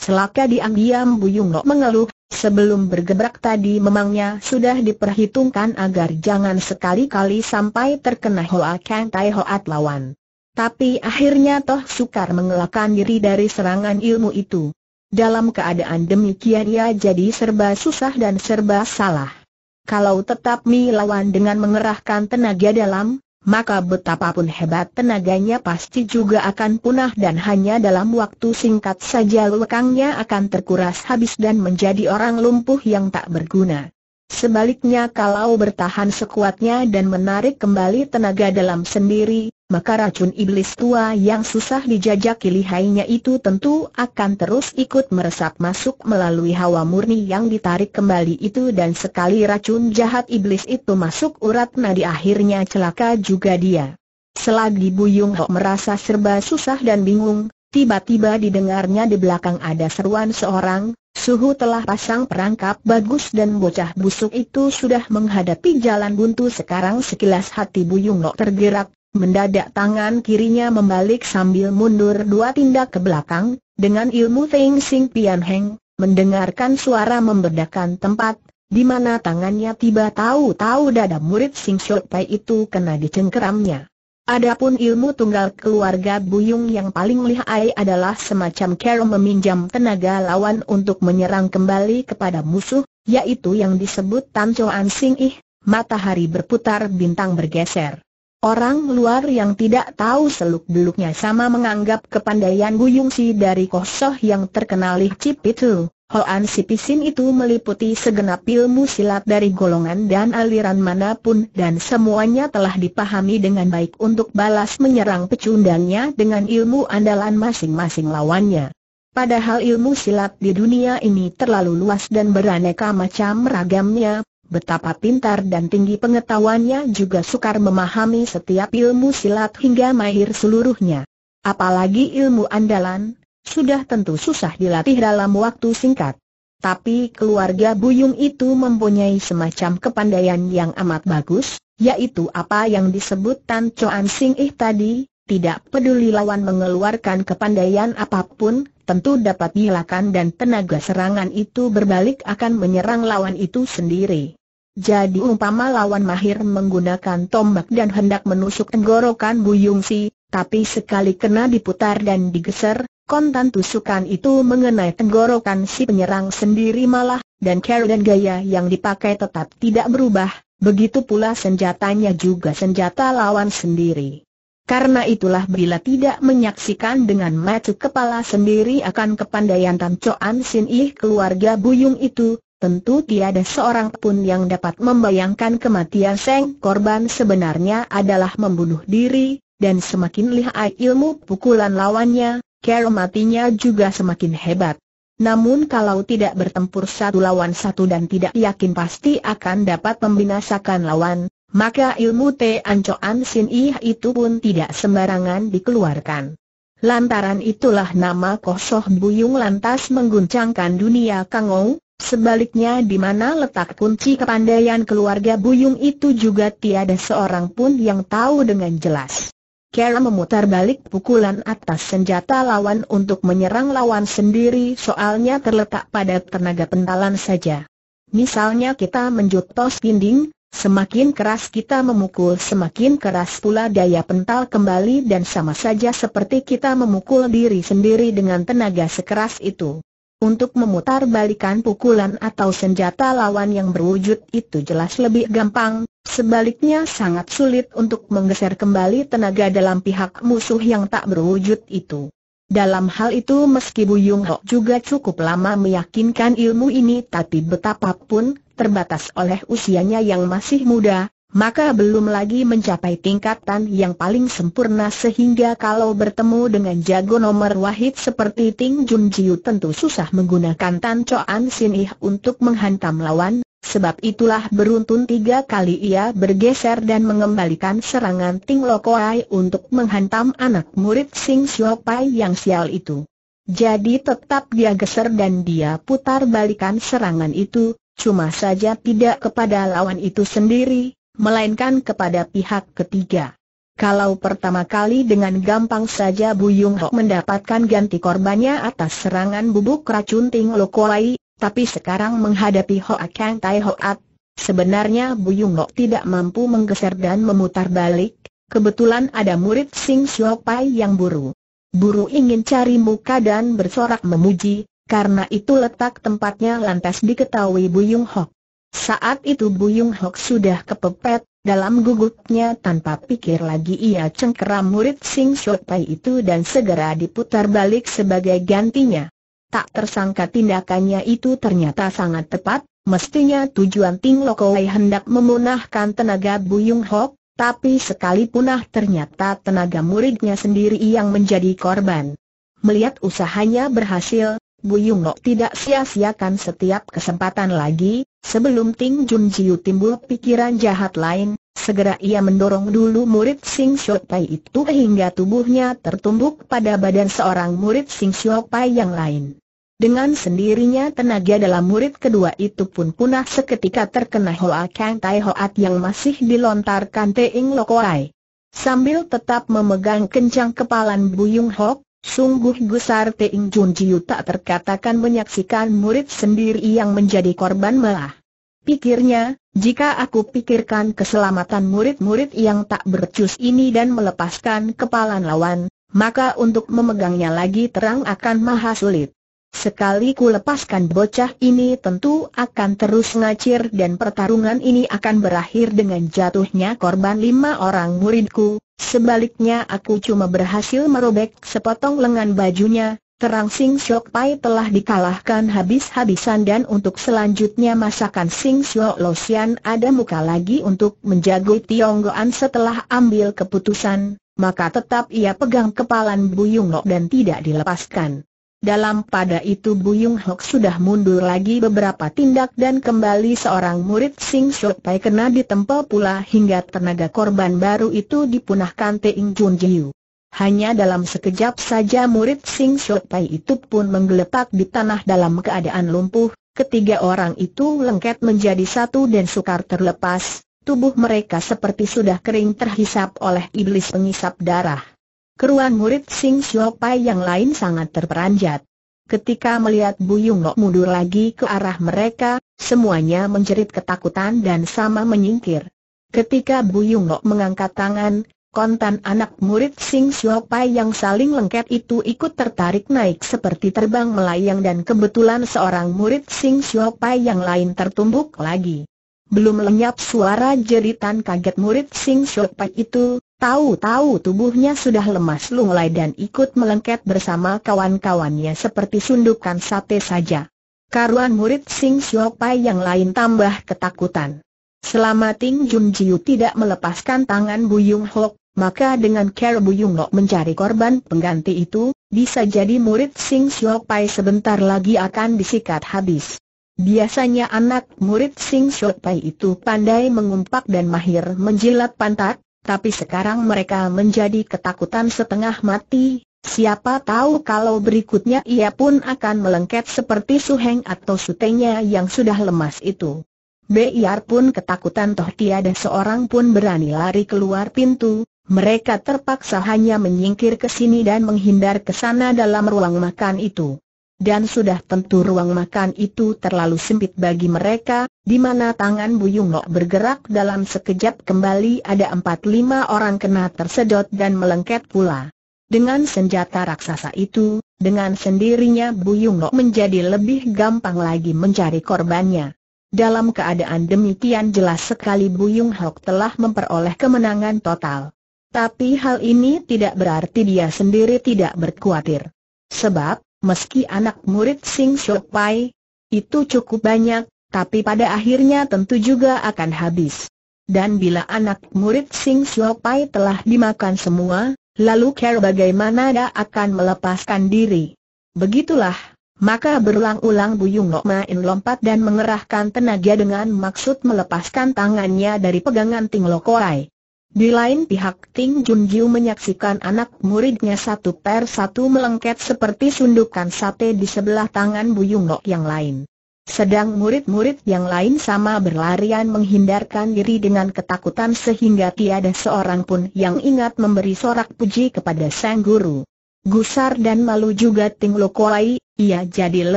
Celaka diam-diam Buyung Nok mengeluh, sebelum bergebrak tadi memangnya sudah diperhitungkan agar jangan sekali-kali sampai terkena Hoa Kang Tai Hoat lawan. Tapi akhirnya toh sukar mengelakkan diri dari serangan ilmu itu. Dalam keadaan demikian ia jadi serba susah dan serba salah. Kalau tetap Mi lawan dengan mengerahkan tenaga dalam, maka betapapun hebat tenaganya pasti juga akan punah dan hanya dalam waktu singkat saja lekangnya akan terkuras habis dan menjadi orang lumpuh yang tak berguna. Sebaliknya kalau bertahan sekuatnya dan menarik kembali tenaga dalam sendiri, maka racun iblis tua yang susah dijajaki lihainya itu tentu akan terus ikut meresap masuk melalui hawa murni yang ditarik kembali itu dan sekali racun jahat iblis itu masuk urat nadi akhirnya celaka juga dia. Selagi Buyung Hok merasa serba susah dan bingung, tiba-tiba didengarnya di belakang ada seruan seorang, Suhu telah pasang perangkap bagus dan bocah busuk itu sudah menghadapi jalan buntu sekarang sekilas hati Buyung Nok tergerak, mendadak tangan kirinya membalik sambil mundur dua tindak ke belakang, dengan ilmu Feng Sing Pian Heng, mendengarkan suara membedakan tempat, di mana tangannya tiba tahu-tahu dada murid Sing Shot Pai itu kena dicengkeramnya. Adapun ilmu tunggal keluarga Buyung yang paling lihai adalah semacam cara meminjam tenaga lawan untuk menyerang kembali kepada musuh, yaitu yang disebut Tan Choan Sing Ih, matahari berputar bintang bergeser. Orang luar yang tidak tahu seluk-beluknya sama menganggap kepandaian Buyung Si dari Kosoh yang terkenal licip itu, Hoan Si Pisin itu meliputi segenap ilmu silat dari golongan dan aliran mana pun dan semuanya telah dipahami dengan baik untuk balas menyerang pecundangnya dengan ilmu andalan masing-masing lawannya. Padahal ilmu silat di dunia ini terlalu luas dan beraneka macam ragamnya, betapa pintar dan tinggi pengetahuannya juga sukar memahami setiap ilmu silat hingga mahir seluruhnya. Apalagi ilmu andalan, sudah tentu susah dilatih dalam waktu singkat. Tapi keluarga Buyung itu mempunyai semacam kepandaian yang amat bagus, yaitu apa yang disebut Tan Choan Sing Ih tadi, tidak peduli lawan mengeluarkan kepandaian apa pun, tentu dapat dilakan dan tenaga serangan itu berbalik akan menyerang lawan itu sendiri. Jadi umpama lawan mahir menggunakan tombak dan hendak menusuk tenggorokan Buyung Si, tapi sekali kena diputar dan digeser, kontan tusukan itu mengenai tenggorokan si penyerang sendiri malah, dan cara dan gaya yang dipakai tetap tidak berubah, begitu pula senjatanya juga senjata lawan sendiri. Karena itulah bila tidak menyaksikan dengan mata kepala sendiri akan kepandaian Tan Choan Sin Ih keluarga Buyung itu, tentu tiada seorang pun yang dapat membayangkan kematian Seng korban sebenarnya adalah membunuh diri, dan semakin lihai ilmu pukulan lawannya, cara matinya juga semakin hebat. Namun kalau tidak bertempur satu lawan satu dan tidak yakin pasti akan dapat membinasakan lawan, maka ilmu Te Ancoan Sin Ih itu pun tidak sembarangan dikeluarkan. Lantaran itulah nama Kosoh Buyung lantas mengguncangkan dunia Kangou, sebaliknya di mana letak kunci kepandaian keluarga Buyung itu juga tiada seorang pun yang tahu dengan jelas. Kera memutar balik pukulan atas senjata lawan untuk menyerang lawan sendiri soalnya terletak pada tenaga pentalan saja. Misalnya kita menjutos dinding, semakin keras kita memukul semakin keras pula daya pental kembali dan sama saja seperti kita memukul diri sendiri dengan tenaga sekeras itu. Untuk memutar balikan pukulan atau senjata lawan yang berwujud itu jelas lebih gampang, sebaliknya sangat sulit untuk menggeser kembali tenaga dalam pihak musuh yang tak berwujud itu. Dalam hal itu meski Buyung Hok juga cukup lama meyakinkan ilmu ini tapi betapapun, terbatas oleh usianya yang masih muda, maka belum lagi mencapai tingkatan yang paling sempurna sehingga kalau bertemu dengan jago nomor wahid seperti Ting Jun Jiu tentu susah menggunakan Tan Choan Sin Ih untuk menghantam lawan, sebab itulah beruntun tiga kali ia bergeser dan mengembalikan serangan Ting Lokoai untuk menghantam anak murid Sing Pai yang sial itu. Jadi tetap dia geser dan dia putar balikan serangan itu, cuma saja tidak kepada lawan itu sendiri, melainkan kepada pihak ketiga. Kalau pertama kali dengan gampang saja Buyung Hok mendapatkan ganti korbannya atas serangan bubuk racun Ting Lokoai, tapi sekarang menghadapi Hoa Kang Tai Hoat, sebenarnya Buyung Hok tidak mampu menggeser dan memutar balik, kebetulan ada murid Sing Pai yang buru. Buru ingin cari muka dan bersorak memuji, karena itu letak tempatnya lantas diketahui Buyung Hok. Saat itu Buyung Hok sudah kepepet, dalam gugupnya tanpa pikir lagi ia cengkeram murid Sing Pai itu dan segera diputar balik sebagai gantinya. Tak tersangka tindakannya itu ternyata sangat tepat, mestinya tujuan Ting Lokoi hendak memunahkan tenaga Buyung Hok, tapi sekali punah ternyata tenaga muridnya sendiri yang menjadi korban. Melihat usahanya berhasil, Buyung Nok tidak sia-siakan setiap kesempatan lagi, sebelum Ting Jun Jiu timbul pikiran jahat lain, segera ia mendorong dulu murid Sing Pai itu hingga tubuhnya tertumbuk pada badan seorang murid Sing Pai yang lain. Dengan sendirinya tenaga dalam murid kedua itu pun punah seketika terkena Hoa Kang Tai Hoat yang masih dilontarkan Teing Lokoai. Sambil tetap memegang kencang kepalan Buyung Hok, sungguh gusar Teing Jun Jiu tak terkatakan menyaksikan murid sendiri yang menjadi korban malah. Pikirnya, jika aku pikirkan keselamatan murid-murid yang tak bercus ini dan melepaskan kepalan lawan, maka untuk memegangnya lagi terang akan maha sulit. Sekali ku lepaskan bocah ini tentu akan terus ngacir dan pertarungan ini akan berakhir dengan jatuhnya korban lima orang muridku, sebaliknya aku cuma berhasil merobek sepotong lengan bajunya, Terang Sing Siok Pai telah dikalahkan habis-habisan dan untuk selanjutnya masakan Sing Siok Losian ada muka lagi untuk menjaga Tionggoan setelah ambil keputusan, maka tetap ia pegang kepalan Buyung Hok dan tidak dilepaskan. Dalam pada itu Buyung Hok sudah mundur lagi beberapa tindak dan kembali seorang murid Sing Siok Pai kena ditempel pula hingga tenaga korban baru itu dipunahkan Teing Jun Jiu. Hanya dalam sekejap saja murid Sing Pai itu pun menggeletak di tanah dalam keadaan lumpuh, ketiga orang itu lengket menjadi satu dan sukar terlepas, tubuh mereka seperti sudah kering terhisap oleh iblis pengisap darah. Keruan murid Sing Pai yang lain sangat terperanjat. Ketika melihat Buyung Nok mundur lagi ke arah mereka, semuanya menjerit ketakutan dan sama menyingkir. Ketika Buyung Nok mengangkat tangan, kontan anak murid Sing Pai yang saling lengket itu ikut tertarik naik seperti terbang melayang dan kebetulan seorang murid Sing Pai yang lain tertumbuk lagi. Belum lenyap suara jeritan kaget murid Sing Pai itu, tahu-tahu tubuhnya sudah lemas lunglai dan ikut melengket bersama kawan-kawannya seperti sundukan sate saja. Karuan murid Sing Pai yang lain tambah ketakutan. Selama Ting Jun Jiu tidak melepaskan tangan Buyung Hok, maka dengan cara Buyung Nok mencari korban pengganti itu, bisa jadi murid Sing Siok Pai sebentar lagi akan disikat habis. Biasanya anak murid Sing Siok Pai itu pandai mengumpak dan mahir menjilat pantat, tapi sekarang mereka menjadi ketakutan setengah mati, siapa tahu kalau berikutnya ia pun akan melengket seperti Suheng atau Sutenya yang sudah lemas itu. Biar pun ketakutan toh tiada seorang pun berani lari keluar pintu, mereka terpaksa hanya menyingkir ke sini dan menghindar ke sana dalam ruang makan itu. Dan sudah tentu ruang makan itu terlalu sempit bagi mereka, di mana tangan Buyung Nok bergerak dalam sekejap kembali ada empat lima orang kena tersedot dan melengket pula. Dengan senjata raksasa itu, dengan sendirinya Buyung Nok menjadi lebih gampang lagi mencari korbannya. Dalam keadaan demikian jelas sekali Buyung Hok telah memperoleh kemenangan total. Tapi hal ini tidak berarti dia sendiri tidak berkhawatir. Sebab, meski anak murid Sing Shok Pai itu cukup banyak, tapi pada akhirnya tentu juga akan habis. Dan bila anak murid Sing Shok Pai telah dimakan semua, lalu care bagaimana dia akan melepaskan diri. Begitulah, maka berulang-ulang Buyung Nok main lompat dan mengerahkan tenaga dengan maksud melepaskan tangannya dari pegangan Ting Lokoai. Di lain pihak Ting Jun Jiu menyaksikan anak muridnya satu per satu melengket seperti sundukan sate di sebelah tangan Buyung Nok yang lain. Sedang murid-murid yang lain sama berlarian menghindarkan diri dengan ketakutan sehingga tiada seorang pun yang ingat memberi sorak puji kepada sang guru. Gusar dan malu juga Ting Lokoai, ia jadi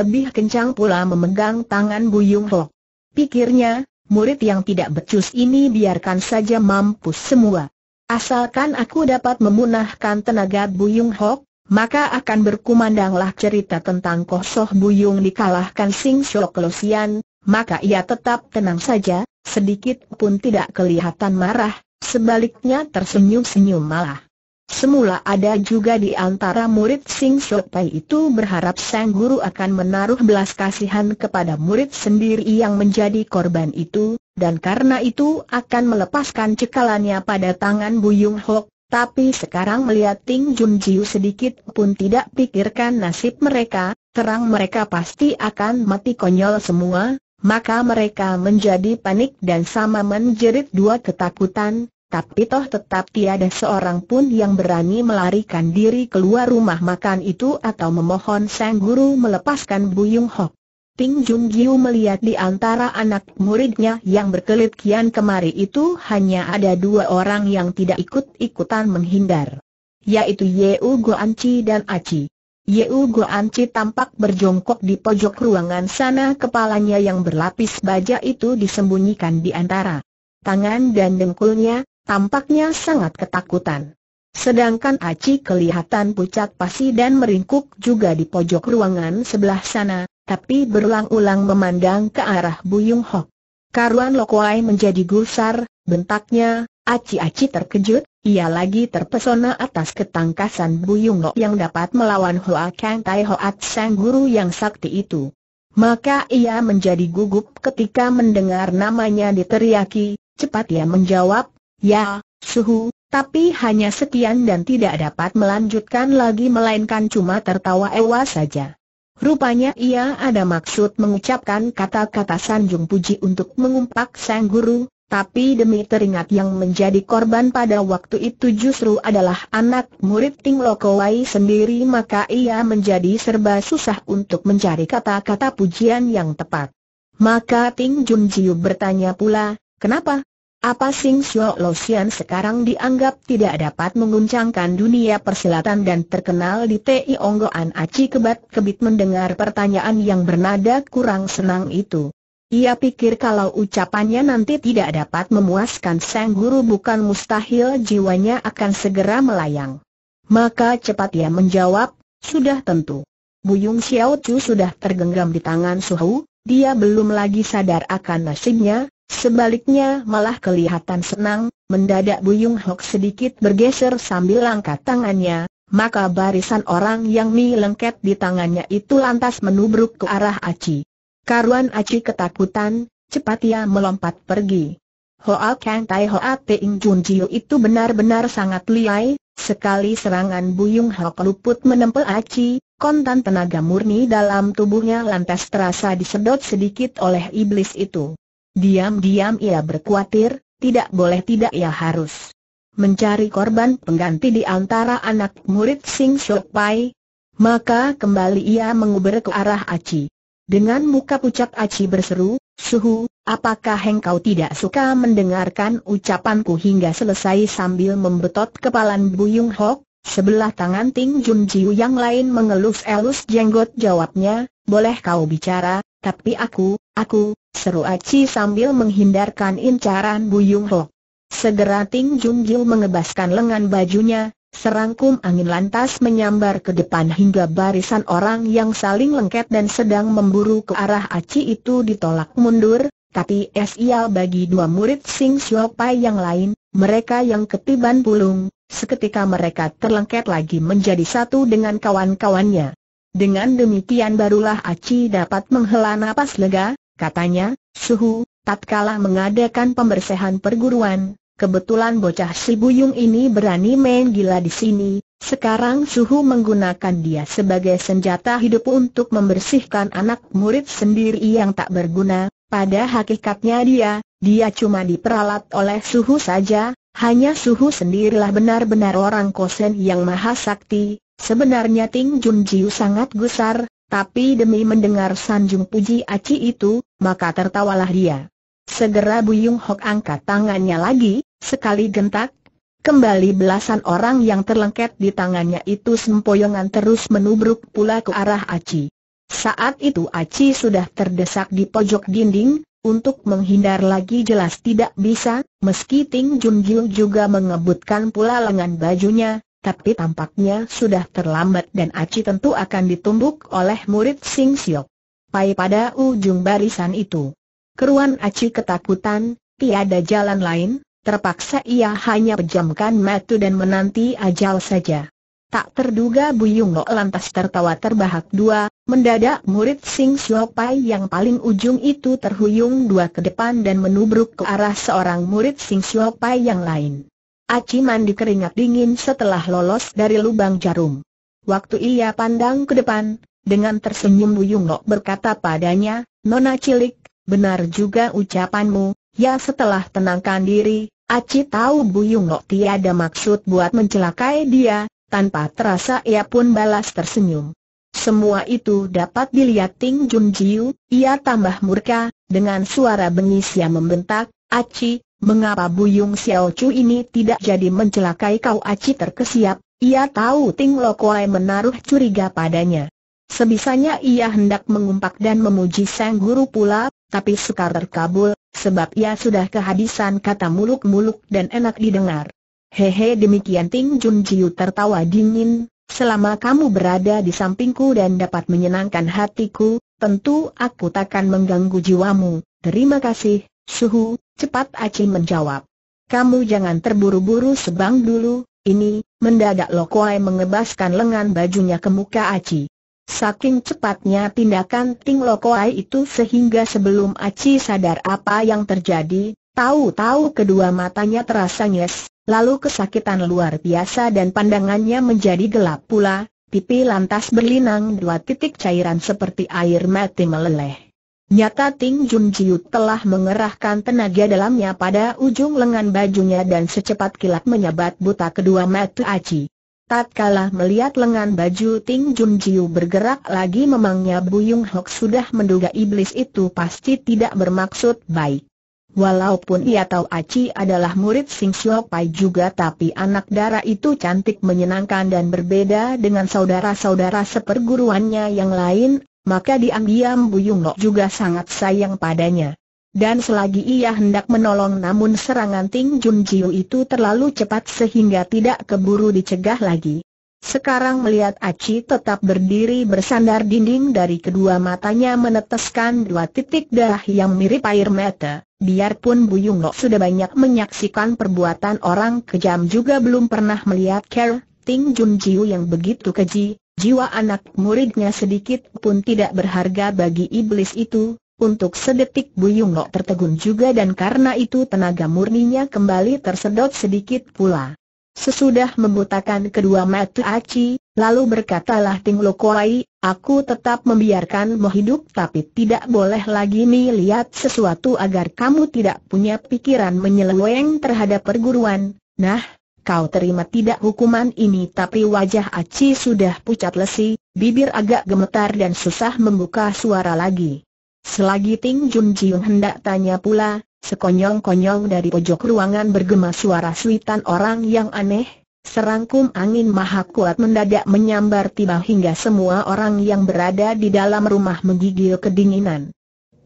lebih kencang pula memegang tangan Buyung Hok. Pikirnya, murid yang tidak becus ini biarkan saja mampus semua. Asalkan aku dapat memunahkan tenaga Buyung Hok, maka akan berkumandanglah cerita tentang Kosoh Buyung dikalahkan Sing Shok Losian, maka ia tetap tenang saja, sedikit pun tidak kelihatan marah, sebaliknya tersenyum-senyum malah. Semula ada juga di antara murid Sing Pai itu berharap sang guru akan menaruh belas kasihan kepada murid sendiri yang menjadi korban itu, dan karena itu akan melepaskan cekalannya pada tangan Buyung Hok, tapi sekarang melihat Ting Jun Jiu sedikit pun tidak pikirkan nasib mereka, terang mereka pasti akan mati konyol semua, maka mereka menjadi panik dan sama menjerit dua ketakutan, tapi toh tetap tiada seorang pun yang berani melarikan diri keluar rumah makan itu atau memohon sang guru melepaskan Buyung Hok. Ting Jun Giu melihat di antara anak muridnya yang berkelit kian kemari itu hanya ada dua orang yang tidak ikut-ikutan menghindar. Yaitu Yeu Goanci dan Aci. Yeu Goanci tampak berjongkok di pojok ruangan sana kepalanya yang berlapis baja itu disembunyikan di antara tangan dan dengkulnya, tampaknya sangat ketakutan. Sedangkan Aci kelihatan pucat pasi dan meringkuk juga di pojok ruangan sebelah sana, tapi berulang-ulang memandang ke arah Buyung Hok. Karuan Lokuai menjadi gusar, bentaknya, Aci-aci terkejut, ia lagi terpesona atas ketangkasan Buyung Lok yang dapat melawan Hoa Kang Tai Hoat Sang Guru yang sakti itu. Maka ia menjadi gugup ketika mendengar namanya diteriaki, cepat ia menjawab, ya, suhu, tapi hanya sekian dan tidak dapat melanjutkan lagi melainkan cuma tertawa ewa saja. Rupanya ia ada maksud mengucapkan kata-kata sanjung puji untuk mengumpak sang guru, tapi demi teringat yang menjadi korban pada waktu itu justru adalah anak murid Ting Lokowai sendiri maka ia menjadi serba susah untuk mencari kata-kata pujian yang tepat. Maka Ting Jun Jiu bertanya pula, kenapa? Apa Sing Sio Losian sekarang dianggap tidak dapat menguncangkan dunia persilatan dan terkenal di Ti Onggoan Aci kebat-kebit mendengar pertanyaan yang bernada kurang senang itu. Ia pikir kalau ucapannya nanti tidak dapat memuaskan sang guru bukan mustahil jiwanya akan segera melayang. Maka cepat ia menjawab, sudah tentu. Buyung Xiao Chu sudah tergenggam di tangan Suhu, dia belum lagi sadar akan nasibnya, Sebaliknya malah kelihatan senang, mendadak Buyung Hok sedikit bergeser sambil angkat tangannya, maka barisan orang yang mi lengket di tangannya itu lantas menubruk ke arah Aci. Karuan Aci ketakutan, cepat ia melompat pergi. Hoa Kang Tai Hoa Ting Jun Jiu itu benar-benar sangat liai, sekali serangan Buyung Hok luput menempel Aci, kontan tenaga murni dalam tubuhnya lantas terasa disedot sedikit oleh iblis itu. Diam-diam ia berkuatir, tidak boleh tidak ia harus mencari korban pengganti di antara anak murid Sing Shok Pai. Maka kembali ia menguber ke arah Aci. Dengan muka pucat Aci berseru, Suhu, apakah engkau tidak suka mendengarkan ucapanku hingga selesai sambil membetot kepalan Buyung Hok? Sebelah tangan Ting Jun Jiu yang lain mengelus-elus jenggot jawabnya, boleh kau bicara, tapi aku, aku, seru Aci sambil menghindarkan incaran Buyung Ho. Segera Ting Jun Gil mengebaskan lengan bajunya, serangkum angin lantas menyambar ke depan hingga barisan orang yang saling lengket dan sedang memburu ke arah Aci itu ditolak mundur, tapi esia bagi dua murid Sing Pai yang lain, mereka yang ketiban pulung, seketika mereka terlengket lagi menjadi satu dengan kawan-kawannya. Dengan demikian barulah Aci dapat menghela napas lega, katanya, suhu, tatkala mengadakan pembersihan perguruan, kebetulan bocah si Buyung ini berani main gila di sini, sekarang suhu menggunakan dia sebagai senjata hidup untuk membersihkan anak murid sendiri yang tak berguna, pada hakikatnya dia, dia cuma diperalat oleh suhu saja, hanya suhu sendirilah benar-benar orang kosen yang maha sakti, Sebenarnya Ting Jun Jiu sangat gusar, tapi demi mendengar sanjung puji Aci itu, maka tertawalah dia. Segera Buyung Hok angkat tangannya lagi, sekali gentak, kembali belasan orang yang terlengket di tangannya itu sempoyongan terus menubruk pula ke arah Aci. Saat itu Aci sudah terdesak di pojok dinding, untuk menghindar lagi jelas tidak bisa, meski Ting Jun Jiu juga mengebutkan pula lengan bajunya, tapi tampaknya sudah terlambat dan Aci tentu akan ditumbuk oleh murid Sing Siok. Pai pada ujung barisan itu. Keruan Aci ketakutan, tiada jalan lain, terpaksa ia hanya pejamkan mata dan menanti ajal saja. Tak terduga Buyung Lo lantas tertawa terbahak dua, mendadak murid Sing Pai yang paling ujung itu terhuyung dua ke depan dan menubruk ke arah seorang murid Sing Pai yang lain. Aci mandi keringat dingin setelah lolos dari lubang jarum. Waktu ia pandang ke depan, dengan tersenyum Buyung Lok berkata padanya, Nona Cilik, benar juga ucapanmu, ya setelah tenangkan diri, Aci tahu Buyung Lok tiada maksud buat mencelakai dia, tanpa terasa ia pun balas tersenyum. Semua itu dapat dilihat Ting Jun Jiu, ia tambah murka, dengan suara bengis yang membentak, Aci, mengapa Buyung Xiao Chu ini tidak jadi mencelakai kau Aci terkesiap, ia tahu Ting Lokoai menaruh curiga padanya. Sebisanya ia hendak mengumpak dan memuji sang guru pula, tapi sukar terkabul, sebab ia sudah kehabisan kata muluk-muluk dan enak didengar. Hehe demikian Ting Jun Jiu tertawa dingin, Selama kamu berada di sampingku dan dapat menyenangkan hatiku, tentu aku takkan mengganggu jiwamu. Terima kasih, suhu, cepat Aci menjawab. Kamu jangan terburu-buru sebang dulu, ini, mendadak Lokoai mengebaskan lengan bajunya ke muka Aci. Saking cepatnya tindakan Ting Lokoai itu sehingga sebelum Aci sadar apa yang terjadi, tahu-tahu kedua matanya terasa nyes, lalu kesakitan luar biasa dan pandangannya menjadi gelap pula, pipi lantas berlinang dua titik cairan seperti air mati meleleh. Nyata Ting Jun Jiu telah mengerahkan tenaga dalamnya pada ujung lengan bajunya dan secepat kilat menyabat buta kedua mata Aci. Tatkala melihat lengan baju Ting Jun Jiu bergerak lagi memangnya Buyung Hok sudah menduga iblis itu pasti tidak bermaksud baik. Walaupun ia tahu Aci adalah murid Sing Xiao Pai juga tapi anak darah itu cantik menyenangkan dan berbeda dengan saudara-saudara seperguruannya yang lain, maka diam-diam Buyung juga sangat sayang padanya. Dan selagi ia hendak menolong namun serangan Ting Jun Jiu itu terlalu cepat sehingga tidak keburu dicegah lagi. Sekarang melihat Aci tetap berdiri bersandar dinding dari kedua matanya meneteskan dua titik darah yang mirip air mata. Biarpun Buyung Lok sudah banyak menyaksikan perbuatan orang kejam juga belum pernah melihat Ker, Ting Jun Jiu yang begitu keji, jiwa anak muridnya sedikit pun tidak berharga bagi iblis itu, untuk sedetik Buyung Lok tertegun juga dan karena itu tenaga murninya kembali tersedot sedikit pula. Sesudah membutakan kedua mata Aci, lalu berkatalah Ting Lokoai, aku tetap membiarkanmu hidup tapi tidak boleh lagi nih lihat sesuatu agar kamu tidak punya pikiran menyeleweng terhadap perguruan. Nah, kau terima tidak hukuman ini tapi wajah Aci sudah pucat lesi, bibir agak gemetar dan susah membuka suara lagi. Selagi Ting Jun Jiung hendak tanya pula, Sekonyong-konyong dari pojok ruangan bergema suara suitan orang yang aneh, serangkum angin maha kuat mendadak menyambar tiba hingga semua orang yang berada di dalam rumah menggigil kedinginan.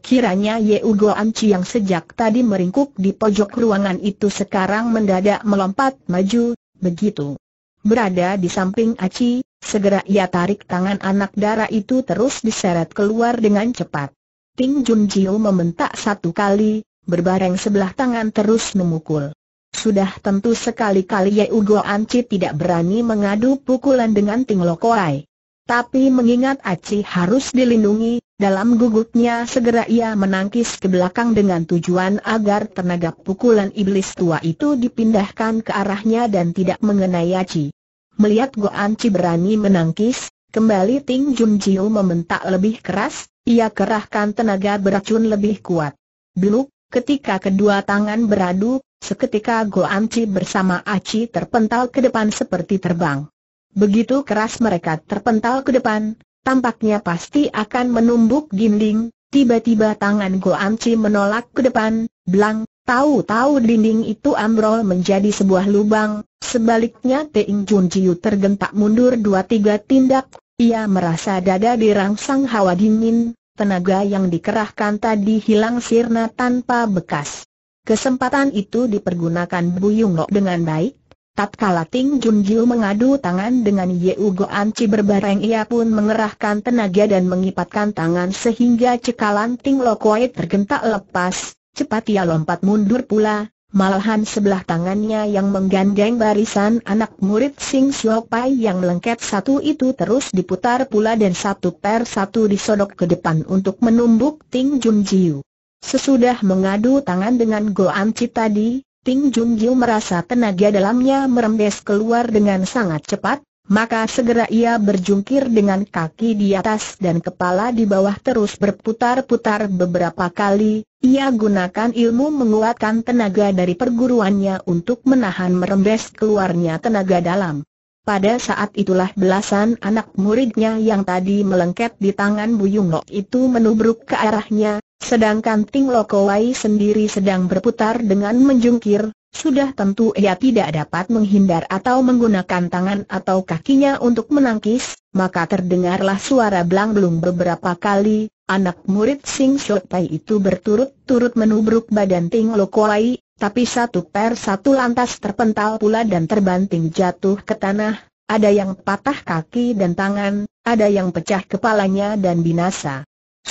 Kiranya Ye Ugo Anci yang sejak tadi meringkuk di pojok ruangan itu sekarang mendadak melompat maju, begitu. Berada di samping Aci, segera ia tarik tangan anak darah itu terus diseret keluar dengan cepat. Ting Jun Jiu membentak satu kali, berbareng sebelah tangan terus memukul. Sudah tentu sekali-kali Ye Ugo Anci tidak berani mengadu pukulan dengan Ting Lokoai. Tapi mengingat Aci harus dilindungi, dalam gugupnya segera ia menangkis ke belakang dengan tujuan agar tenaga pukulan iblis tua itu dipindahkan ke arahnya dan tidak mengenai Aci. Melihat Go Anci berani menangkis, kembali Ting Jun Jiu membentak lebih keras, ia kerahkan tenaga beracun lebih kuat. Beluk, Ketika kedua tangan beradu, seketika Go Anci bersama Aci terpental ke depan seperti terbang. Begitu keras mereka terpental ke depan, tampaknya pasti akan menumbuk dinding, tiba-tiba tangan Go Anci menolak ke depan, belang, tahu-tahu dinding itu ambrol menjadi sebuah lubang, sebaliknya Teing Jun Jiu tergentak mundur dua tiga tindak, ia merasa dada dirangsang hawa dingin, tenaga yang dikerahkan tadi hilang sirna tanpa bekas. Kesempatan itu dipergunakan Buyung Lok dengan baik. Tatkala Ting Jun Jiu mengadu tangan dengan Ye Ugo Anci berbareng ia pun mengerahkan tenaga dan mengipatkan tangan sehingga cekalan Ting Lokoi tergentak lepas. Cepat ia lompat mundur pula, Malahan sebelah tangannya yang menggandeng barisan anak murid Sing Pai yang lengket satu itu terus diputar pula dan satu per satu disodok ke depan untuk menumbuk Ting Jun Jiu. Sesudah mengadu tangan dengan Go Anci tadi, Ting Jun Jiu merasa tenaga dalamnya merembes keluar dengan sangat cepat, maka segera ia berjungkir dengan kaki di atas dan kepala di bawah terus berputar-putar beberapa kali, ia gunakan ilmu menguatkan tenaga dari perguruannya untuk menahan merembes keluarnya tenaga dalam. Pada saat itulah belasan anak muridnya yang tadi melengket di tangan Buyung Lok itu menubruk ke arahnya, sedangkan Ting Lokowai sendiri sedang berputar dengan menjungkir, sudah tentu ia tidak dapat menghindar atau menggunakan tangan atau kakinya untuk menangkis, maka terdengarlah suara belang-belung beberapa kali, anak murid Sing Pai itu berturut-turut menubruk badan Ting Lokowai, tapi satu per satu lantas terpental pula dan terbanting jatuh ke tanah, ada yang patah kaki dan tangan, ada yang pecah kepalanya dan binasa.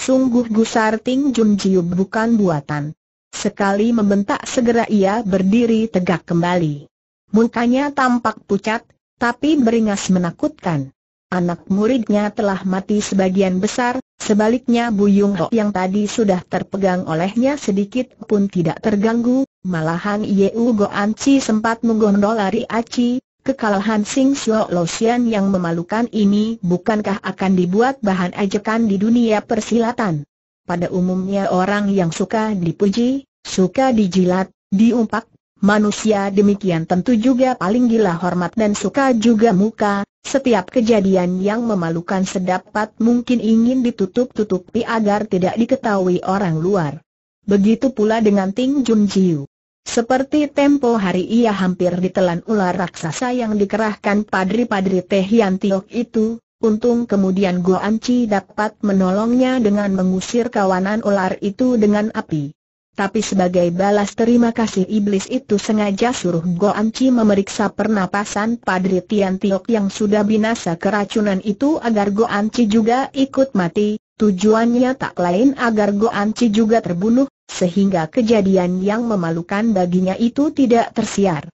Sungguh gusar Ting Jun Jiu bukan buatan. Sekali membentak segera ia berdiri tegak kembali. Mukanya tampak pucat, tapi beringas menakutkan anak muridnya telah mati sebagian besar, sebaliknya Buyung Ho yang tadi sudah terpegang olehnya sedikit pun tidak terganggu, malahan Yeu Goan Chi sempat menggondolari Aci, kekalahan Sing Sio Losian yang memalukan ini bukankah akan dibuat bahan ajakan di dunia persilatan? Pada umumnya orang yang suka dipuji, suka dijilat, diumpak, manusia demikian tentu juga paling gila hormat dan suka juga muka, setiap kejadian yang memalukan sedapat mungkin ingin ditutup-tutupi agar tidak diketahui orang luar. Begitu pula dengan Ting Jun Jiu. Seperti tempo hari ia hampir ditelan ular raksasa yang dikerahkan padri-padri Teh Hian Tiok itu, untung kemudian Goan Chi dapat menolongnya dengan mengusir kawanan ular itu dengan api. Tapi sebagai balas terima kasih iblis itu sengaja suruh Goan Chi memeriksa pernapasan Padri Tian Tiok yang sudah binasa keracunan itu agar Goan Chi juga ikut mati, tujuannya tak lain agar Goan Chi juga terbunuh, sehingga kejadian yang memalukan baginya itu tidak tersiar.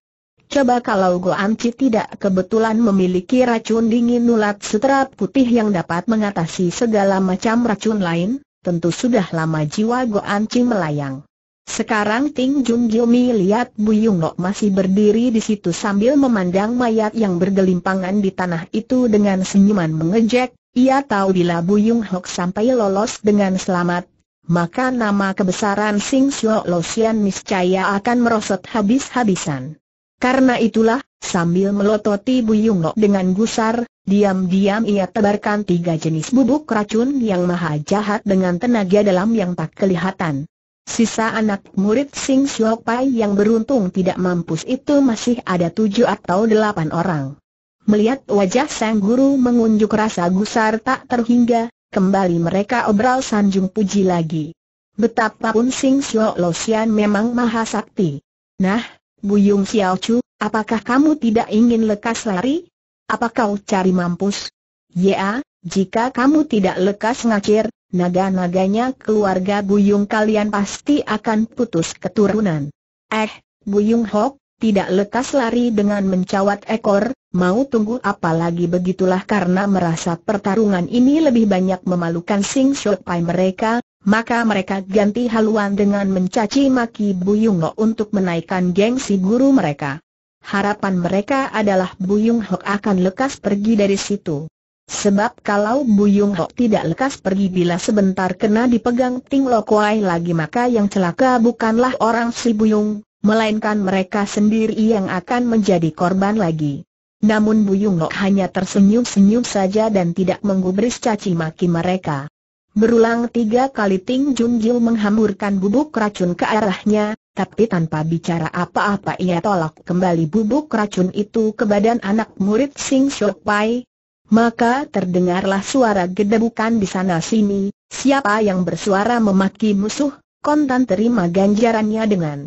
Coba kalau Goan Chi tidak kebetulan memiliki racun dingin nulat sutra putih yang dapat mengatasi segala macam racun lain, tentu sudah lama jiwa Goan Chi melayang. Sekarang Ting Jun Gilmi lihat Bu Yung Lok masih berdiri di situ sambil memandang mayat yang bergelimpangan di tanah itu dengan senyuman mengejek, ia tahu bila Bu Yung Hok sampai lolos dengan selamat, maka nama kebesaran Sing Sio Losian niscaya akan merosot habis-habisan. Karena itulah, sambil melototi Bu Yung Lok dengan gusar, diam-diam ia tebarkan tiga jenis bubuk racun yang maha jahat dengan tenaga dalam yang tak kelihatan. Sisa anak murid Sing Pai yang beruntung tidak mampus itu masih ada tujuh atau delapan orang. Melihat wajah sang guru mengunjuk rasa gusar tak terhingga, kembali mereka obrol sanjung puji lagi. Betapapun Sing Xiao Losian memang maha sakti. Nah, Buyung Xiao Chu, apakah kamu tidak ingin lekas lari? Apa kau cari mampus? Ya, jika kamu tidak lekas ngacir, naga-naganya keluarga Buyung kalian pasti akan putus keturunan. Eh, Buyung Hok, tidak lekas lari dengan mencawat ekor, mau tunggu apa lagi begitulah karena merasa pertarungan ini lebih banyak memalukan Sing Pai mereka, maka mereka ganti haluan dengan mencaci maki Buyung Hok untuk menaikkan gengsi guru mereka. Harapan mereka adalah Buyung Hok akan lekas pergi dari situ. Sebab kalau Buyung Hok tidak lekas pergi bila sebentar kena dipegang Ting Lokwai lagi maka yang celaka bukanlah orang si Buyung, melainkan mereka sendiri yang akan menjadi korban lagi. Namun Buyung Hok hanya tersenyum-senyum saja dan tidak menggubris caci maki mereka. Berulang tiga kali Ting Junjil menghamburkan bubuk racun ke arahnya, tapi tanpa bicara apa-apa ia tolak kembali bubuk racun itu ke badan anak murid Sing Pai, maka terdengarlah suara gedebukan di sana-sini, siapa yang bersuara memaki musuh, kontan terima ganjarannya dengan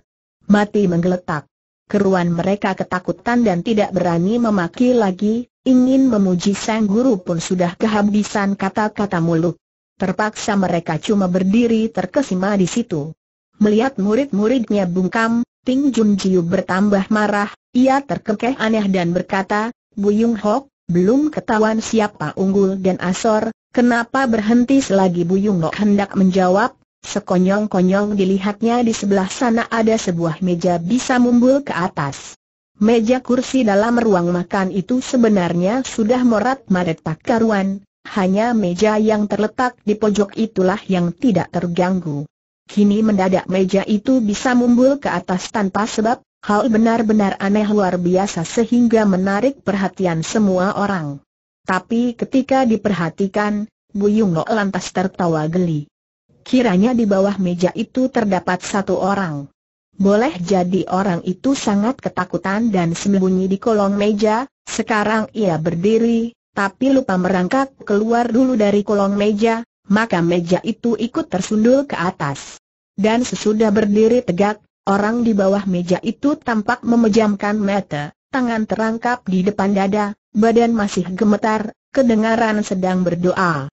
mati menggeletak. Keruan mereka ketakutan dan tidak berani memaki lagi, ingin memuji sang guru pun sudah kehabisan kata-kata mulut. Terpaksa mereka cuma berdiri terkesima di situ. Melihat murid-muridnya bungkam, Ting Jun Jiu bertambah marah, ia terkekeh aneh dan berkata, Buyung Hok, belum ketahuan siapa unggul dan asor, kenapa berhenti selagi Buyung Nok hendak menjawab, sekonyong-konyong dilihatnya di sebelah sana ada sebuah meja bisa mumbul ke atas. Meja kursi dalam ruang makan itu sebenarnya sudah morat maret tak karuan, hanya meja yang terletak di pojok itulah yang tidak terganggu. Kini mendadak meja itu bisa mumbul ke atas tanpa sebab, Hal benar-benar aneh luar biasa sehingga menarik perhatian semua orang. Tapi ketika diperhatikan, Bu Yung lantas tertawa geli. Kiranya di bawah meja itu terdapat satu orang. Boleh jadi orang itu sangat ketakutan dan sembunyi di kolong meja, sekarang ia berdiri, tapi lupa merangkak keluar dulu dari kolong meja, maka meja itu ikut tersundul ke atas. Dan sesudah berdiri tegak, Orang di bawah meja itu tampak memejamkan mata, tangan terangkap di depan dada, badan masih gemetar, kedengaran sedang berdoa.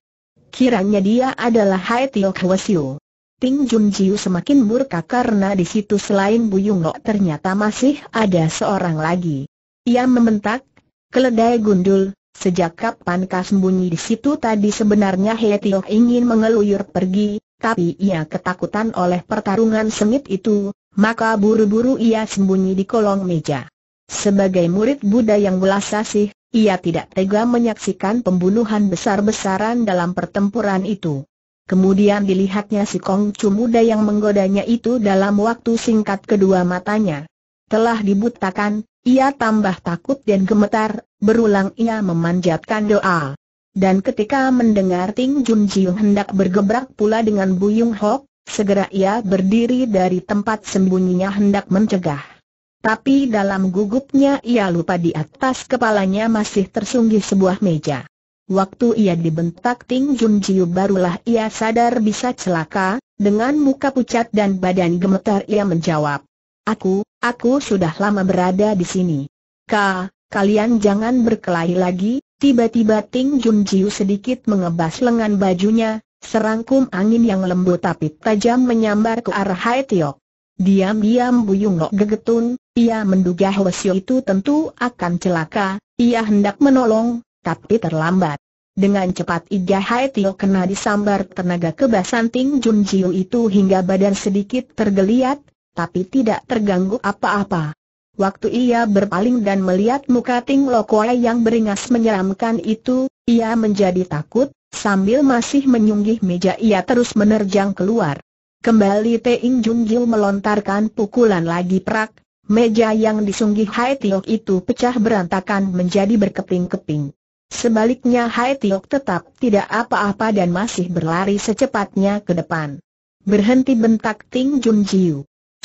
Kiranya dia adalah Hai Tio Hwasyo. Ting Jun Jiu semakin murka karena di situ selain Bu Yung Lo ternyata masih ada seorang lagi. Ia membentak, keledai gundul, sejak kapan kau sembunyi di situ tadi sebenarnya Hai Tio ingin mengeluyur pergi, tapi ia ketakutan oleh pertarungan sengit itu, maka buru-buru ia sembunyi di kolong meja. Sebagai murid Buddha yang belas asih, ia tidak tega menyaksikan pembunuhan besar-besaran dalam pertempuran itu. Kemudian dilihatnya si Kongcu muda yang menggodanya itu dalam waktu singkat kedua matanya. Telah dibutakan, ia tambah takut dan gemetar, berulang ia memanjatkan doa. Dan ketika mendengar Ting Jun Jiung hendak bergebrak pula dengan Buyung Hok, Segera ia berdiri dari tempat sembunyinya hendak mencegah. Tapi dalam gugupnya ia lupa di atas kepalanya masih tersunggih sebuah meja. Waktu ia dibentak Ting Jun Jiu barulah ia sadar bisa celaka, dengan muka pucat dan badan gemetar ia menjawab. Aku, aku sudah lama berada di sini. Ka, kalian jangan berkelahi lagi, tiba-tiba Ting Jun Jiu sedikit mengebas lengan bajunya, Serangkum angin yang lembut tapi tajam menyambar ke arah Hai Tiok. Diam-diam Buyung Lok gegetun, ia menduga Hwasyo itu tentu akan celaka, ia hendak menolong, tapi terlambat. Dengan cepat Iga Hai Tiok kena disambar tenaga kebasan Ting Jun Jiu itu hingga badan sedikit tergeliat, tapi tidak terganggu apa-apa. Waktu ia berpaling dan melihat muka Ting Lokoi yang beringas menyeramkan itu, ia menjadi takut, Sambil masih menyunggih meja ia terus menerjang keluar. Kembali Teing Jun Gil melontarkan pukulan lagi perak, meja yang disunggih Hai Tiok itu pecah berantakan menjadi berkeping-keping. Sebaliknya Hai Tiok tetap tidak apa-apa dan masih berlari secepatnya ke depan. Berhenti bentak Ting Jun.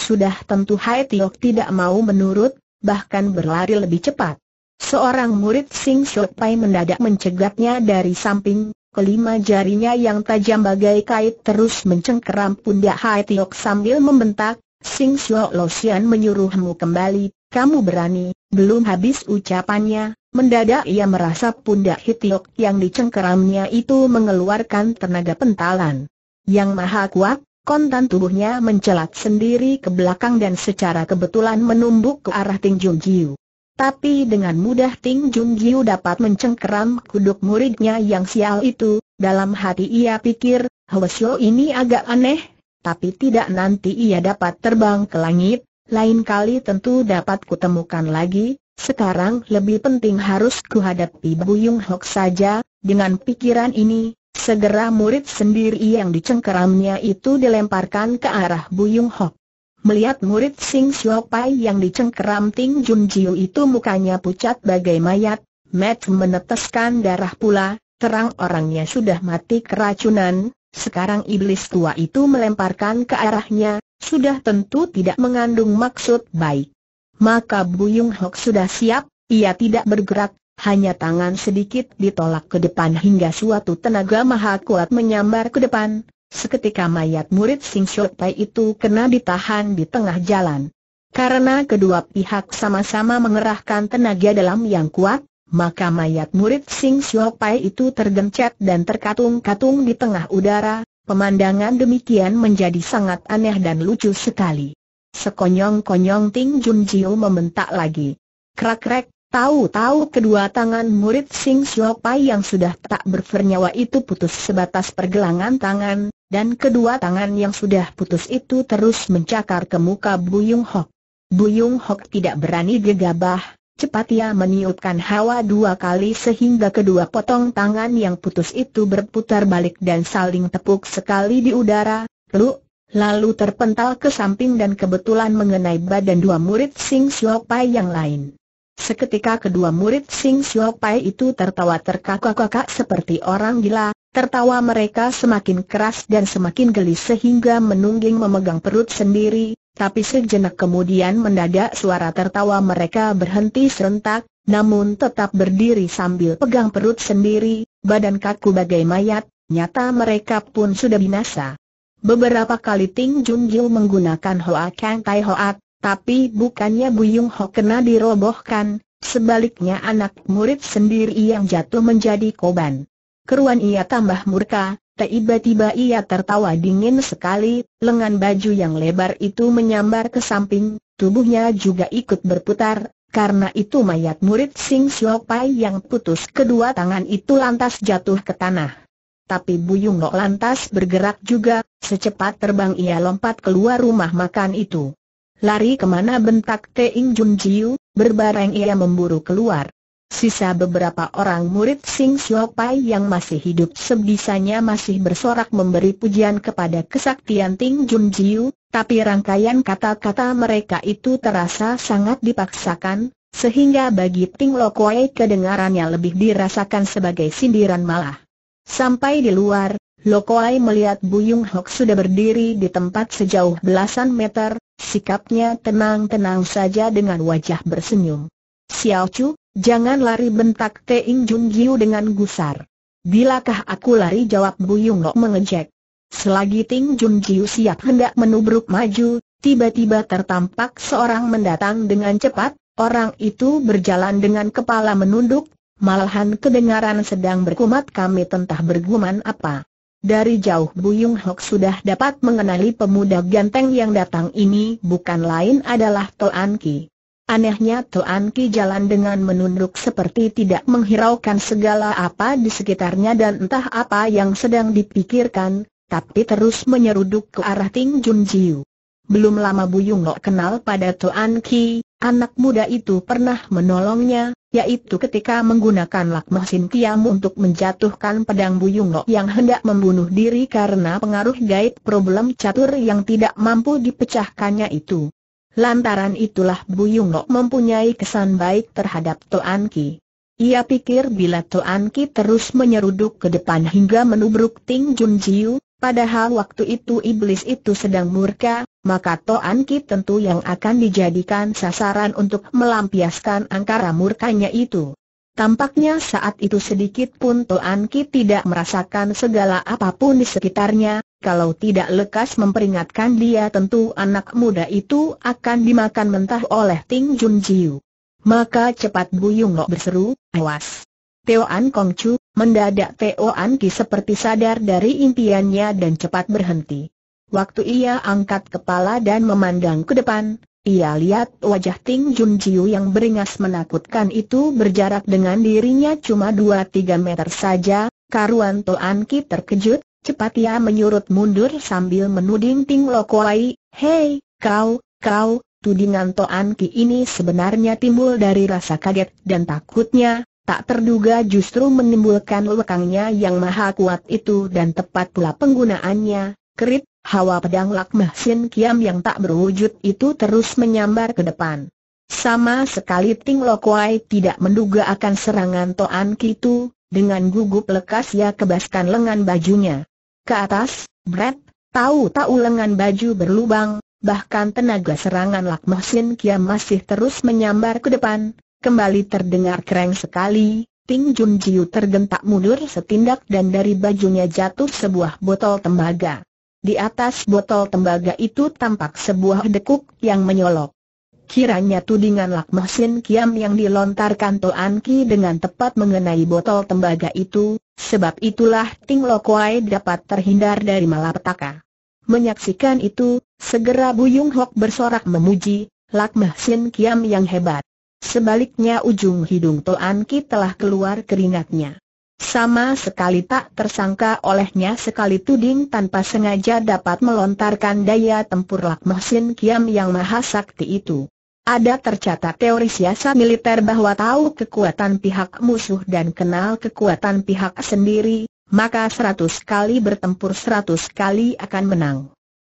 Sudah tentu Hai Tiok tidak mau menurut, bahkan berlari lebih cepat. Seorang murid Sing Shot Pai mendadak mencegatnya dari samping, Kelima jarinya yang tajam bagai kait terus mencengkeram pundak Hai Tiok sambil membentak, Sing Sio Losian menyuruhmu kembali, kamu berani, belum habis ucapannya, mendadak ia merasa pundak Hitiok yang dicengkeramnya itu mengeluarkan tenaga pentalan. Yang maha kuat, kontan tubuhnya mencelat sendiri ke belakang dan secara kebetulan menumbuk ke arah Ting Jun Jiu. Tapi dengan mudah Ting Jun Jiu dapat mencengkeram kuduk muridnya yang sial itu, dalam hati ia pikir, Hwasyo ini agak aneh, tapi tidak nanti ia dapat terbang ke langit, lain kali tentu dapat kutemukan lagi, sekarang lebih penting harus kuhadapi Buyung Hok saja, dengan pikiran ini, segera murid sendiri yang dicengkeramnya itu dilemparkan ke arah Buyung Hok. Melihat murid Sing Pai yang dicengkeram Ting Jun Jiu itu mukanya pucat bagai mayat, Matt meneteskan darah pula, terang orangnya sudah mati keracunan, sekarang iblis tua itu melemparkan ke arahnya, sudah tentu tidak mengandung maksud baik. Maka Buyung Hok sudah siap, ia tidak bergerak, hanya tangan sedikit ditolak ke depan hingga suatu tenaga maha kuat menyambar ke depan, Seketika mayat murid Sing Pai itu kena ditahan di tengah jalan. Karena kedua pihak sama-sama mengerahkan tenaga dalam yang kuat, maka mayat murid Sing Pai itu tergencet dan terkatung-katung di tengah udara, pemandangan demikian menjadi sangat aneh dan lucu sekali. Sekonyong-konyong Ting Jun Jiu membentak lagi. Krak-krak, tahu-tahu kedua tangan murid Sing Pai yang sudah tak bernyawa itu putus sebatas pergelangan tangan, dan kedua tangan yang sudah putus itu terus mencakar ke muka Buyung Hok. Buyung Hok tidak berani gegabah, cepat ia meniupkan hawa dua kali sehingga kedua potong tangan yang putus itu berputar balik dan saling tepuk sekali di udara, Lu, lalu terpental ke samping dan kebetulan mengenai badan dua murid Sing Pai yang lain. Seketika kedua murid Sing Siok Pai itu tertawa terkakak-kakak seperti orang gila, tertawa mereka semakin keras dan semakin geli sehingga menungging memegang perut sendiri, tapi sejenak kemudian mendadak suara tertawa mereka berhenti serentak, namun tetap berdiri sambil pegang perut sendiri, badan kaku bagai mayat, nyata mereka pun sudah binasa. Beberapa kali Ting Jun Jiu menggunakan Hoa Kang Tai Hoat, tapi bukannya Buyung Ho kena dirobohkan, sebaliknya anak murid sendiri yang jatuh menjadi koban. Keruan ia tambah murka, tiba-tiba ia tertawa dingin sekali, lengan baju yang lebar itu menyambar ke samping, tubuhnya juga ikut berputar, karena itu mayat murid Sing Siok Pai yang putus kedua tangan itu lantas jatuh ke tanah. Tapi Buyung Lo lantas bergerak juga, secepat terbang ia lompat keluar rumah makan itu. Lari ke mana bentak Teing Jun Jiu, berbareng ia memburu keluar. Sisa beberapa orang murid Sing Siok yang masih hidup sebisanya masih bersorak memberi pujian kepada kesaktian Ting Jun Jiu, tapi rangkaian kata-kata mereka itu terasa sangat dipaksakan, sehingga bagi Ting Lokoi kedengarannya lebih dirasakan sebagai sindiran malah. Sampai di luar, Lokoi melihat Buyung Hok sudah berdiri di tempat sejauh belasan meter, Sikapnya tenang-tenang saja dengan wajah bersenyum. Xiao Chu, jangan lari bentak Teing Jun Jiu dengan gusar. Bilakah aku lari jawab Bu Yung Lok mengejek. Selagi Ting Jun Jiu siap hendak menubruk maju, tiba-tiba tertampak seorang mendatang dengan cepat, orang itu berjalan dengan kepala menunduk, malahan kedengaran sedang berkumat kami tentah berguman apa. Dari jauh Buyung Hok sudah dapat mengenali pemuda ganteng yang datang ini bukan lain adalah Toan Ki. Anehnya Toan Ki jalan dengan menunduk seperti tidak menghiraukan segala apa di sekitarnya dan entah apa yang sedang dipikirkan, tapi terus menyeruduk ke arah Ting Jun Jiu. Belum lama Buyung Lok kenal pada Toan Ki, anak muda itu pernah menolongnya, yaitu ketika menggunakan lak mesin kiam untuk menjatuhkan pedang Buyung Lok yang hendak membunuh diri karena pengaruh gaib problem catur yang tidak mampu dipecahkannya itu. Lantaran itulah Buyung Lok mempunyai kesan baik terhadap Toan Ki. Ia pikir bila Toan Ki terus menyeruduk ke depan hingga menubruk Ting Jun Jiu, Padahal waktu itu iblis itu sedang murka, maka Toan Ki tentu yang akan dijadikan sasaran untuk melampiaskan angkara murkanya itu. Tampaknya saat itu sedikit pun Toan Ki tidak merasakan segala apa pun di sekitarnya, kalau tidak lekas memperingatkan dia tentu anak muda itu akan dimakan mentah oleh Ting Jun Jiu. Maka cepat Buyung Lok berseru, awas. Teo An Kong Chu, mendadak Teo An Ki seperti sadar dari impiannya dan cepat berhenti. Waktu ia angkat kepala dan memandang ke depan, ia lihat wajah Ting Jun Jiu yang beringas menakutkan itu berjarak dengan dirinya cuma 2-3 meter saja, karuan An Ki terkejut, cepat ia menyurut mundur sambil menuding Ting Lokoi, Hei, kau, kau, tudingan An Ki ini sebenarnya timbul dari rasa kaget dan takutnya, tak terduga justru menimbulkan lekangnya yang maha kuat itu dan tepat pula penggunaannya, kerit, hawa pedang lakmah Sin Kiam yang tak berwujud itu terus menyambar ke depan. Sama sekali Ting Lokwai tidak menduga akan serangan Toan Kitu, dengan gugup lekas ia kebaskan lengan bajunya. Ke atas, Brett, tahu-tahu lengan baju berlubang, bahkan tenaga serangan Lakmah Sin Kiam masih terus menyambar ke depan, Kembali terdengar keren sekali, Ting Jun Jiu tergentak mundur setindak dan dari bajunya jatuh sebuah botol tembaga. Di atas botol tembaga itu tampak sebuah dekuk yang menyolok. Kiranya tudingan Lak Mesin Kiam yang dilontarkan Toan Ki dengan tepat mengenai botol tembaga itu, sebab itulah Ting Lokwai dapat terhindar dari malapetaka. Menyaksikan itu, segera Buyung Hok bersorak memuji, Lak Mesin Kiam yang hebat. Sebaliknya ujung hidung Toan Ki telah keluar keringatnya. Sama sekali tak tersangka olehnya sekali tuding tanpa sengaja dapat melontarkan daya tempur Lak Mesin Kiam yang maha sakti itu. Ada tercatat teori siasat militer bahwa tahu kekuatan pihak musuh dan kenal kekuatan pihak sendiri, maka seratus kali bertempur seratus kali akan menang.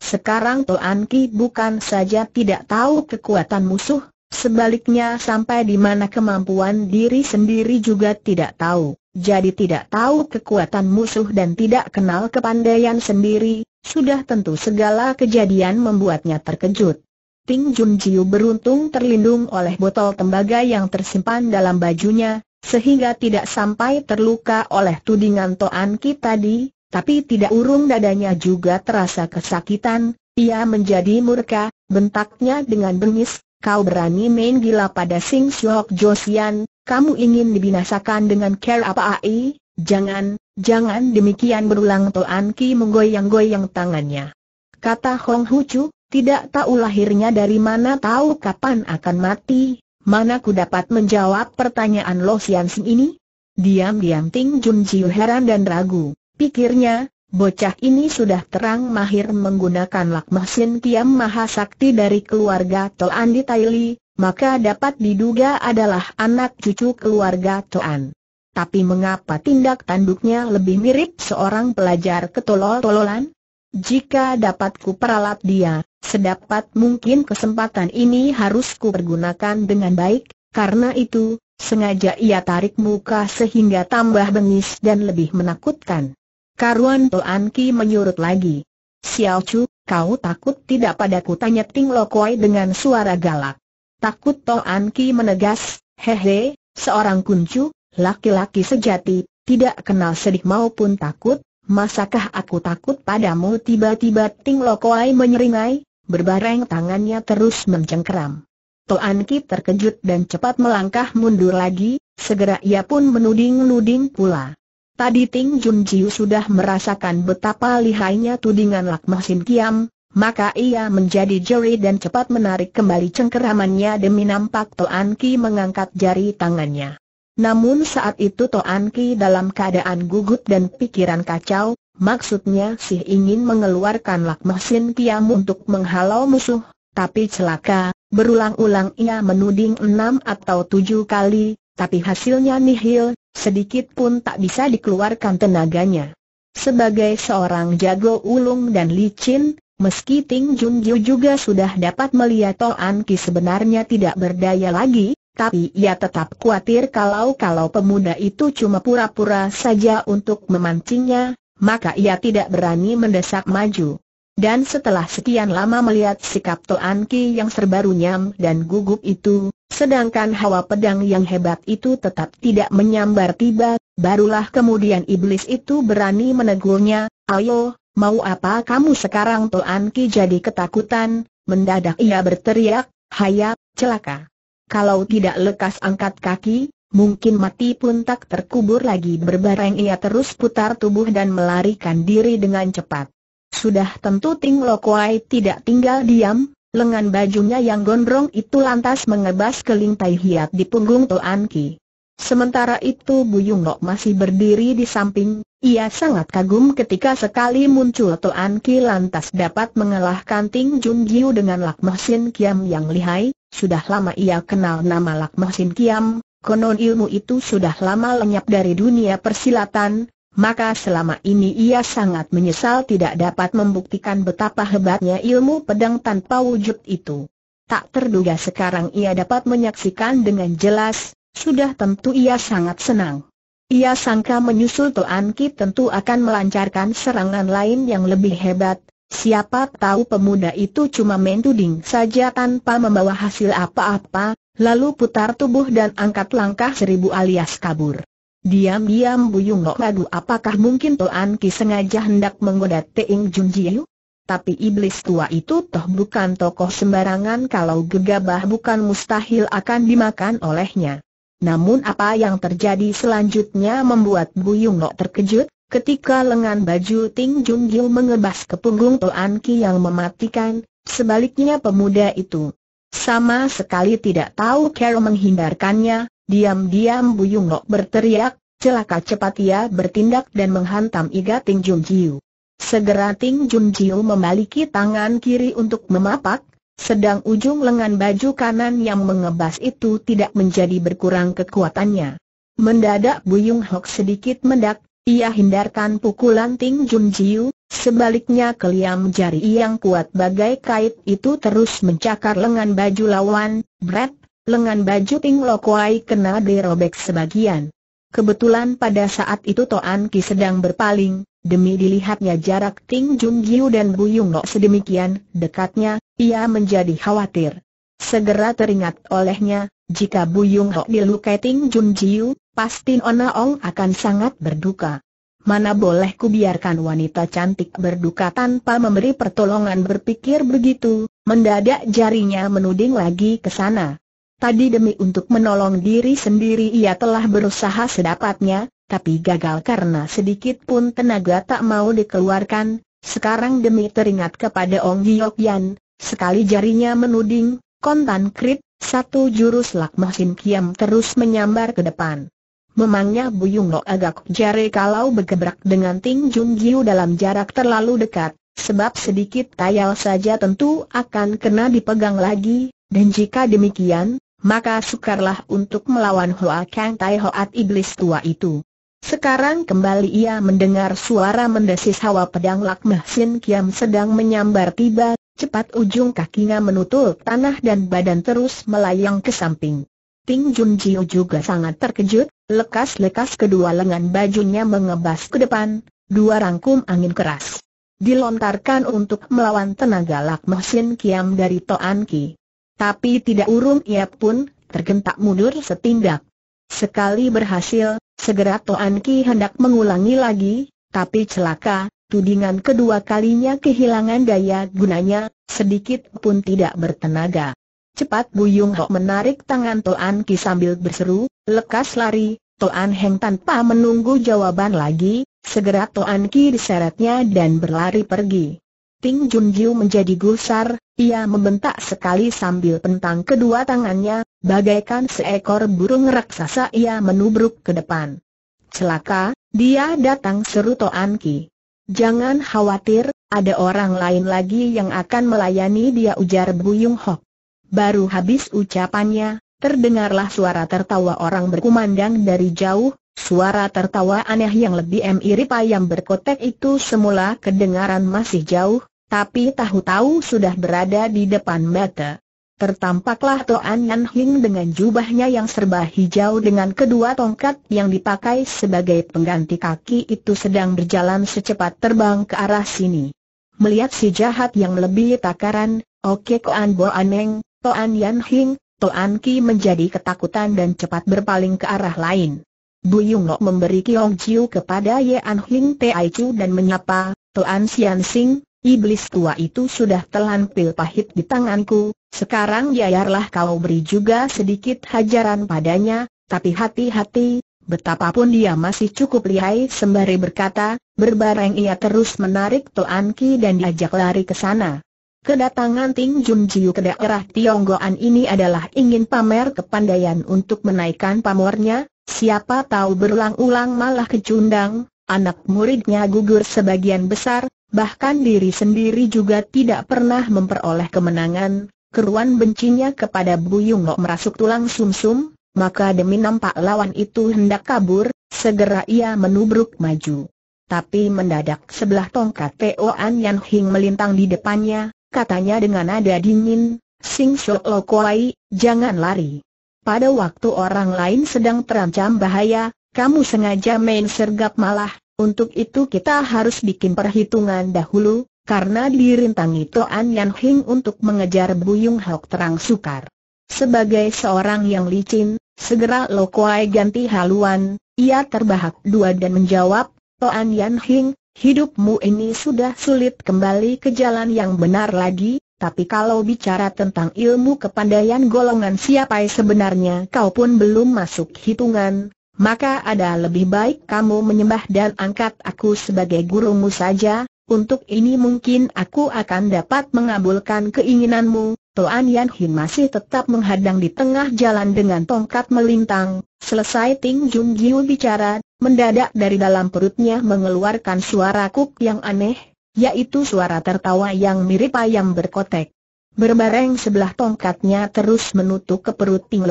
sekarang Toan Ki bukan saja tidak tahu kekuatan musuh, sebaliknya sampai di mana kemampuan diri sendiri juga tidak tahu. Jadi tidak tahu kekuatan musuh dan tidak kenal kepandaian sendiri, sudah tentu segala kejadian membuatnya terkejut. Ting Jun Jiu beruntung terlindung oleh botol tembaga yang tersimpan dalam bajunya, sehingga tidak sampai terluka oleh tudingan Toan Ki tadi, tapi tidak urung dadanya juga terasa kesakitan, ia menjadi murka, bentaknya dengan bengis, kau berani main gila pada Sing Siok Josian, kamu ingin dibinasakan dengan care apa ai? Jangan, jangan demikian berulang Toan Ki menggoyang-goyang tangannya. Kata Hong Chu, tidak tahu lahirnya dari mana tahu kapan akan mati, mana ku dapat menjawab pertanyaan Lo Sian Sing ini? Diam-diam Ting Jun Jiu heran dan ragu pikirnya, bocah ini sudah terang mahir menggunakan lak mesin Kiam Mahasakti dari keluarga Toan di Taili, maka dapat diduga adalah anak cucu keluarga Toan. Tapi mengapa tindak tanduknya lebih mirip seorang pelajar ketolol-tololan? Jika dapat ku peralat dia, sedapat mungkin kesempatan ini harus ku pergunakan dengan baik, karena itu, sengaja ia tarik muka sehingga tambah bengis dan lebih menakutkan. Karuan Toan Ki menyurut lagi. Xiao Chu, kau takut tidak padaku tanya Ting Lokoi dengan suara galak. Takut Toan Ki menegas, hehe, seorang kuncu, laki-laki sejati, tidak kenal sedih maupun takut, masakah aku takut padamu tiba-tiba Ting Lokoi menyeringai, berbareng tangannya terus mencengkeram. Toan Ki terkejut dan cepat melangkah mundur lagi, segera ia pun menuding-nuding pula. Tadi Ting Jun Jiu sudah merasakan betapa lihainya tudingan Lak Masin Kiam, maka ia menjadi jeri dan cepat menarik kembali cengkeramannya demi nampak Toan Ki mengangkat jari tangannya. Namun saat itu Toan Ki dalam keadaan gugut dan pikiran kacau, maksudnya sih ingin mengeluarkan Lak Masin Kiam untuk menghalau musuh, tapi celaka, berulang-ulang ia menuding enam atau tujuh kali, tapi hasilnya nihil, sedikit pun tak bisa dikeluarkan tenaganya. Sebagai seorang jago ulung dan licin, meski Ting Junju juga sudah dapat melihat Toan Ki sebenarnya tidak berdaya lagi, tapi ia tetap khawatir kalau-kalau pemuda itu cuma pura-pura saja untuk memancingnya, maka ia tidak berani mendesak maju. Dan setelah sekian lama melihat sikap Toan Ki yang serba runyam dan gugup itu, sedangkan hawa pedang yang hebat itu tetap tidak menyambar tiba, barulah kemudian iblis itu berani menegurnya, ayo, mau apa kamu sekarang Toan Ki jadi ketakutan, mendadak ia berteriak, hayap, celaka. Kalau tidak lekas angkat kaki, mungkin mati pun tak terkubur lagi berbareng ia terus putar tubuh dan melarikan diri dengan cepat. Sudah tentu Ting Lokuai tidak tinggal diam, lengan bajunya yang gondrong itu lantas mengebas kelintai hiat di punggung Toan Ki. Sementara itu Buyung Nok masih berdiri di samping, ia sangat kagum ketika sekali muncul Toan Ki lantas dapat mengalahkan Ting Jun Jiu dengan Lak Mesin Kiam yang lihai, sudah lama ia kenal nama Lak Mesin Kiam, konon ilmu itu sudah lama lenyap dari dunia persilatan, maka selama ini ia sangat menyesal tidak dapat membuktikan betapa hebatnya ilmu pedang tanpa wujud itu. Tak terduga sekarang ia dapat menyaksikan dengan jelas, sudah tentu ia sangat senang. Ia sangka menyusul Toan Ki tentu akan melancarkan serangan lain yang lebih hebat, siapa tahu pemuda itu cuma main tuding saja tanpa membawa hasil apa-apa, lalu putar tubuh dan angkat langkah seribu alias kabur. Diam-diam Buyung Nok ragu apakah mungkin Toan Ki sengaja hendak menggoda Teing Jun Jiu? Tapi iblis tua itu toh bukan tokoh sembarangan kalau gegabah bukan mustahil akan dimakan olehnya. Namun apa yang terjadi selanjutnya membuat Buyung Nok terkejut, ketika lengan baju Ting Jun Jiu mengebas ke punggung Toan Ki yang mematikan, sebaliknya pemuda itu sama sekali tidak tahu cara menghindarkannya, Diam-diam Buyung Nok berteriak, celaka cepat ia bertindak dan menghantam Iga Ting Jun Jiu. Segera Ting Jun Jiu membaliki tangan kiri untuk memapak, sedang ujung lengan baju kanan yang mengebas itu tidak menjadi berkurang kekuatannya. Mendadak Buyung Hok sedikit mendak, ia hindarkan pukulan Ting Jun Jiu, Sebaliknya keliam jari yang kuat bagai kait itu terus mencakar lengan baju lawan, Brett, lengan baju Ting Lokuai kena dirobek sebagian. Kebetulan pada saat itu Toan Ki sedang berpaling, demi dilihatnya jarak Ting Jun Jiu dan Bu Yung sedemikian dekatnya, ia menjadi khawatir. Segera teringat olehnya, jika Bu Yung dilukai Ting Jun Jiu, pasti Ona Ong akan sangat berduka. Mana boleh kubiarkan wanita cantik berduka tanpa memberi pertolongan berpikir begitu, mendadak jarinya menuding lagi ke sana. Tadi demi untuk menolong diri sendiri ia telah berusaha sedapatnya, tapi gagal karena sedikit pun tenaga tak mau dikeluarkan, sekarang demi teringat kepada Ong Giok Yan, sekali jarinya menuding, kontan krit, satu jurus lak mesin kiam terus menyambar ke depan. Memangnya Buyung Lo agak jari kalau bergebrak dengan Ting Jun Jiu dalam jarak terlalu dekat, sebab sedikit tayal saja tentu akan kena dipegang lagi, dan jika demikian, maka sukarlah untuk melawan Hoa Kang Tai Hoat Iblis tua itu. Sekarang kembali ia mendengar suara mendesis hawa pedang Lak Sin Kiam sedang menyambar tiba, cepat ujung kakinya menutup tanah dan badan terus melayang ke samping. Ting Jun Jiu juga sangat terkejut, lekas-lekas kedua lengan bajunya mengebas ke depan, dua rangkum angin keras. Dilontarkan untuk melawan tenaga lak mesin kiam dari Toan Ki. Tapi tidak urung ia pun, tergentak mundur setindak. Sekali berhasil, segera Toan Ki hendak mengulangi lagi, tapi celaka, tudingan kedua kalinya kehilangan daya gunanya, sedikit pun tidak bertenaga. Cepat Buyung Ho menarik tangan Toan Ki sambil berseru, lekas lari, Toan Heng tanpa menunggu jawaban lagi, segera Toan Ki diseretnya dan berlari pergi. Ting Jun Jiu menjadi gusar, ia membentak sekali sambil pentang kedua tangannya, bagaikan seekor burung raksasa ia menubruk ke depan. Celaka, dia datang seru Toan Ki. Jangan khawatir, ada orang lain lagi yang akan melayani dia ujar Buyung Hok. Baru habis ucapannya, terdengarlah suara tertawa orang berkumandang dari jauh, suara tertawa aneh yang lebih mirip ayam berkotek itu semula kedengaran masih jauh, tapi tahu-tahu sudah berada di depan mata. Tertampaklah Toan Yan Hing dengan jubahnya yang serba hijau dengan kedua tongkat yang dipakai sebagai pengganti kaki itu sedang berjalan secepat terbang ke arah sini. Melihat si jahat yang lebih takaran, Oke Koan Bo Aneng, Toan Yan Hing, Toan Ki menjadi ketakutan dan cepat berpaling ke arah lain. Bu Yung Lo memberi Kiong Jiu kepada Ye An Hing Ai Chu dan menyapa, Toan Sian Sing, iblis tua itu sudah telan pil pahit di tanganku, sekarang biarlah kau beri juga sedikit hajaran padanya, tapi hati-hati, betapapun dia masih cukup lihai sembari berkata, berbareng ia terus menarik Toan Ki dan diajak lari ke sana. Kedatangan Ting Jun Jiu ke daerah Tionggoan ini adalah ingin pamer kepandaian untuk menaikkan pamornya, siapa tahu berulang-ulang malah kecundang, anak muridnya gugur sebagian besar, bahkan diri sendiri juga tidak pernah memperoleh kemenangan, keruan bencinya kepada Buyung Lo merasuk tulang sumsum, maka demi nampak lawan itu hendak kabur, segera ia menubruk maju. Tapi mendadak sebelah tongkat Toan Yan Hing melintang di depannya, katanya dengan nada dingin, Sing Shok Lo Kuai, jangan lari. Pada waktu orang lain sedang terancam bahaya, kamu sengaja main sergap malah, untuk itu kita harus bikin perhitungan dahulu, karena dirintangi Toan Yan Hing untuk mengejar Buyung Hok terang sukar. Sebagai seorang yang licin, segera Lo Kuai ganti haluan, ia terbahak dua dan menjawab, Toan Yan Hing, Hidupmu ini sudah sulit kembali ke jalan yang benar lagi, tapi kalau bicara tentang ilmu kepandaian golongan siapa sebenarnya kau pun belum masuk hitungan, maka ada lebih baik kamu menyembah dan angkat aku sebagai gurumu saja, untuk ini mungkin aku akan dapat mengabulkan keinginanmu. Toan Yan Hin masih tetap menghadang di tengah jalan dengan tongkat melintang, selesai Ting Jun Jiu bicara, Mendadak dari dalam perutnya mengeluarkan suara kuk yang aneh, yaitu suara tertawa yang mirip ayam berkotek. Berbareng sebelah tongkatnya terus menutup ke perut Ting.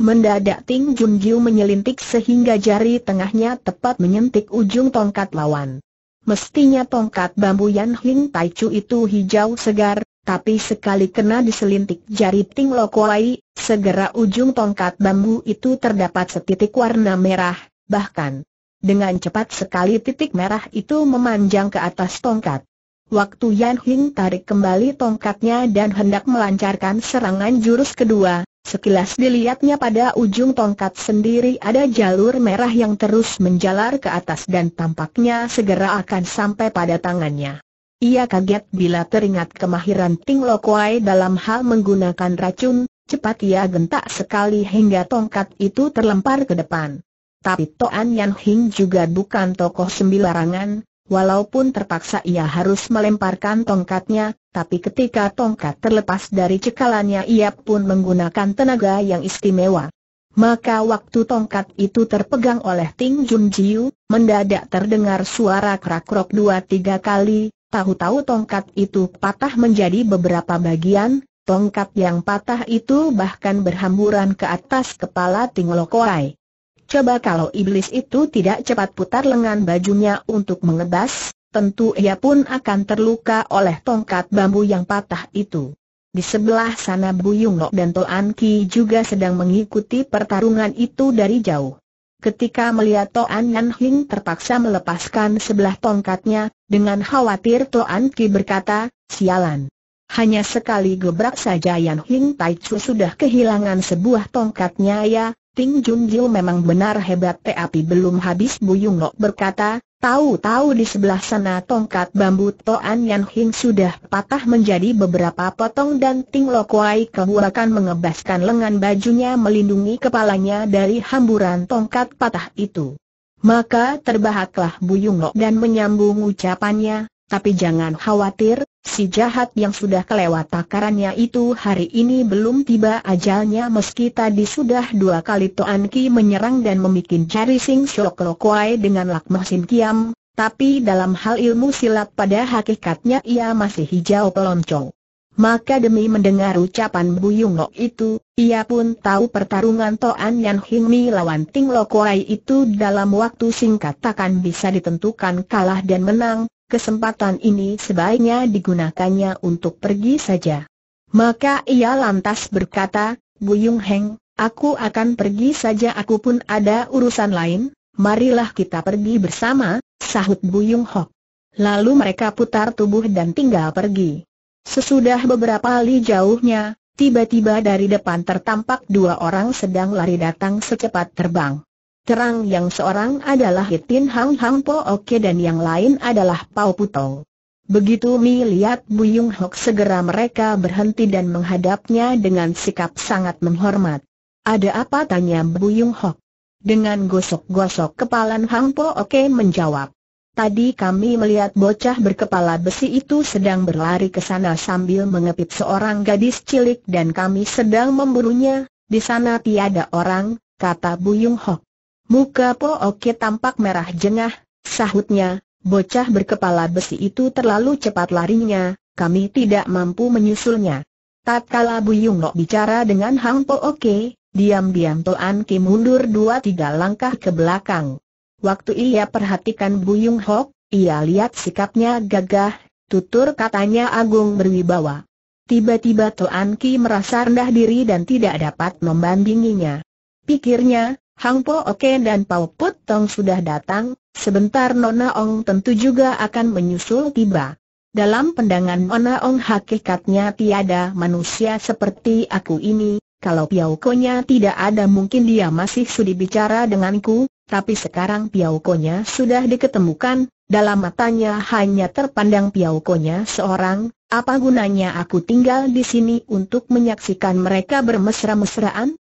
Mendadak Ting Junjiu menyelintik sehingga jari tengahnya tepat menyentik ujung tongkat lawan. Mestinya tongkat bambu Yan Hing Taichu itu hijau segar, tapi sekali kena diselintik jari Ting Lokuai, segera ujung tongkat bambu itu terdapat setitik warna merah, bahkan dengan cepat sekali titik merah itu memanjang ke atas tongkat. Waktu Yan Hing tarik kembali tongkatnya dan hendak melancarkan serangan jurus kedua, Sekilas dilihatnya pada ujung tongkat sendiri ada jalur merah yang terus menjalar ke atas dan tampaknya segera akan sampai pada tangannya. Ia kaget bila teringat kemahiran Ting Lokuai dalam hal menggunakan racun, cepat ia gentak sekali hingga tongkat itu terlempar ke depan. Tapi Toan Yan Hing juga bukan tokoh sembilarangan, Walaupun terpaksa ia harus melemparkan tongkatnya, tapi ketika tongkat terlepas dari cekalannya ia pun menggunakan tenaga yang istimewa. Maka waktu tongkat itu terpegang oleh Ting Jun Jiu, mendadak terdengar suara krak-krok dua tiga kali, tahu-tahu tongkat itu patah menjadi beberapa bagian, tongkat yang patah itu bahkan berhamburan ke atas kepala Ting Lokoai. Coba kalau iblis itu tidak cepat putar lengan bajunya untuk mengebas, tentu ia pun akan terluka oleh tongkat bambu yang patah itu. Di sebelah sana Bu Yunglok dan Toan Ki juga sedang mengikuti pertarungan itu dari jauh. Ketika melihat Toan Yan Hing terpaksa melepaskan sebelah tongkatnya, dengan khawatir Toan Ki berkata, sialan. Hanya sekali gebrak saja Yan Hing Tai Chu sudah kehilangan sebuah tongkatnya ya, Ting Jun Jiu memang benar hebat tapi belum habis Bu Lok berkata, tahu-tahu di sebelah sana tongkat bambu Toan Yan Hing sudah patah menjadi beberapa potong dan Ting Lok Wai kebuakan mengebaskan lengan bajunya melindungi kepalanya dari hamburan tongkat patah itu. Maka terbahaklah Bu Lok dan menyambung ucapannya, tapi jangan khawatir, Si jahat yang sudah kelewat takarannya itu hari ini belum tiba ajalnya meski tadi sudah dua kali Toan Ki menyerang dan membuat jari Sing Shok Lokwai dengan lakmah Sim Kiam, tapi dalam hal ilmu silat pada hakikatnya ia masih hijau peloncong. Maka demi mendengar ucapan Bu Yung Lok itu, ia pun tahu pertarungan Toan Yan Hing Mi lawan Ting Lokwai itu dalam waktu singkat takkan bisa ditentukan kalah dan menang, kesempatan ini sebaiknya digunakannya untuk pergi saja. Maka ia lantas berkata, Buyung Heng, aku akan pergi saja aku pun ada urusan lain, marilah kita pergi bersama, sahut Buyung Hok. Lalu mereka putar tubuh dan tinggal pergi. Sesudah beberapa li jauhnya, tiba-tiba dari depan tertampak dua orang sedang lari datang secepat terbang. Terang yang seorang adalah Hitin Hang Hang Po Oke dan yang lain adalah Pao Putong. Begitu Mi lihat Buyung Hok segera mereka berhenti dan menghadapnya dengan sikap sangat menghormat. Ada apa tanya Buyung Hok? Dengan gosok-gosok kepala Hang Po Oke menjawab. Tadi kami melihat bocah berkepala besi itu sedang berlari ke sana sambil mengepit seorang gadis cilik dan kami sedang memburunya. Di sana tiada orang, kata Buyung Hok. Muka Po Oke tampak merah jengah, sahutnya, bocah berkepala besi itu terlalu cepat larinya, kami tidak mampu menyusulnya. Tatkala Bu Yung Lok bicara dengan Hang Po Oke, diam-diam Toan Ki mundur dua tiga langkah ke belakang. Waktu ia perhatikan Bu Yung Hok, ia lihat sikapnya gagah, tutur katanya agung berwibawa. Tiba-tiba Toan Ki merasa rendah diri dan tidak dapat membandinginya. Pikirnya, Hang Po Oke dan Pau Put Tong sudah datang, sebentar Nona Ong tentu juga akan menyusul tiba. Dalam pandangan Nona Ong hakikatnya tiada manusia seperti aku ini, kalau Piaukonya tidak ada mungkin dia masih sudi bicara denganku, tapi sekarang Piaukonya sudah diketemukan, dalam matanya hanya terpandang Piaukonya seorang, apa gunanya aku tinggal di sini untuk menyaksikan mereka bermesra-mesraan?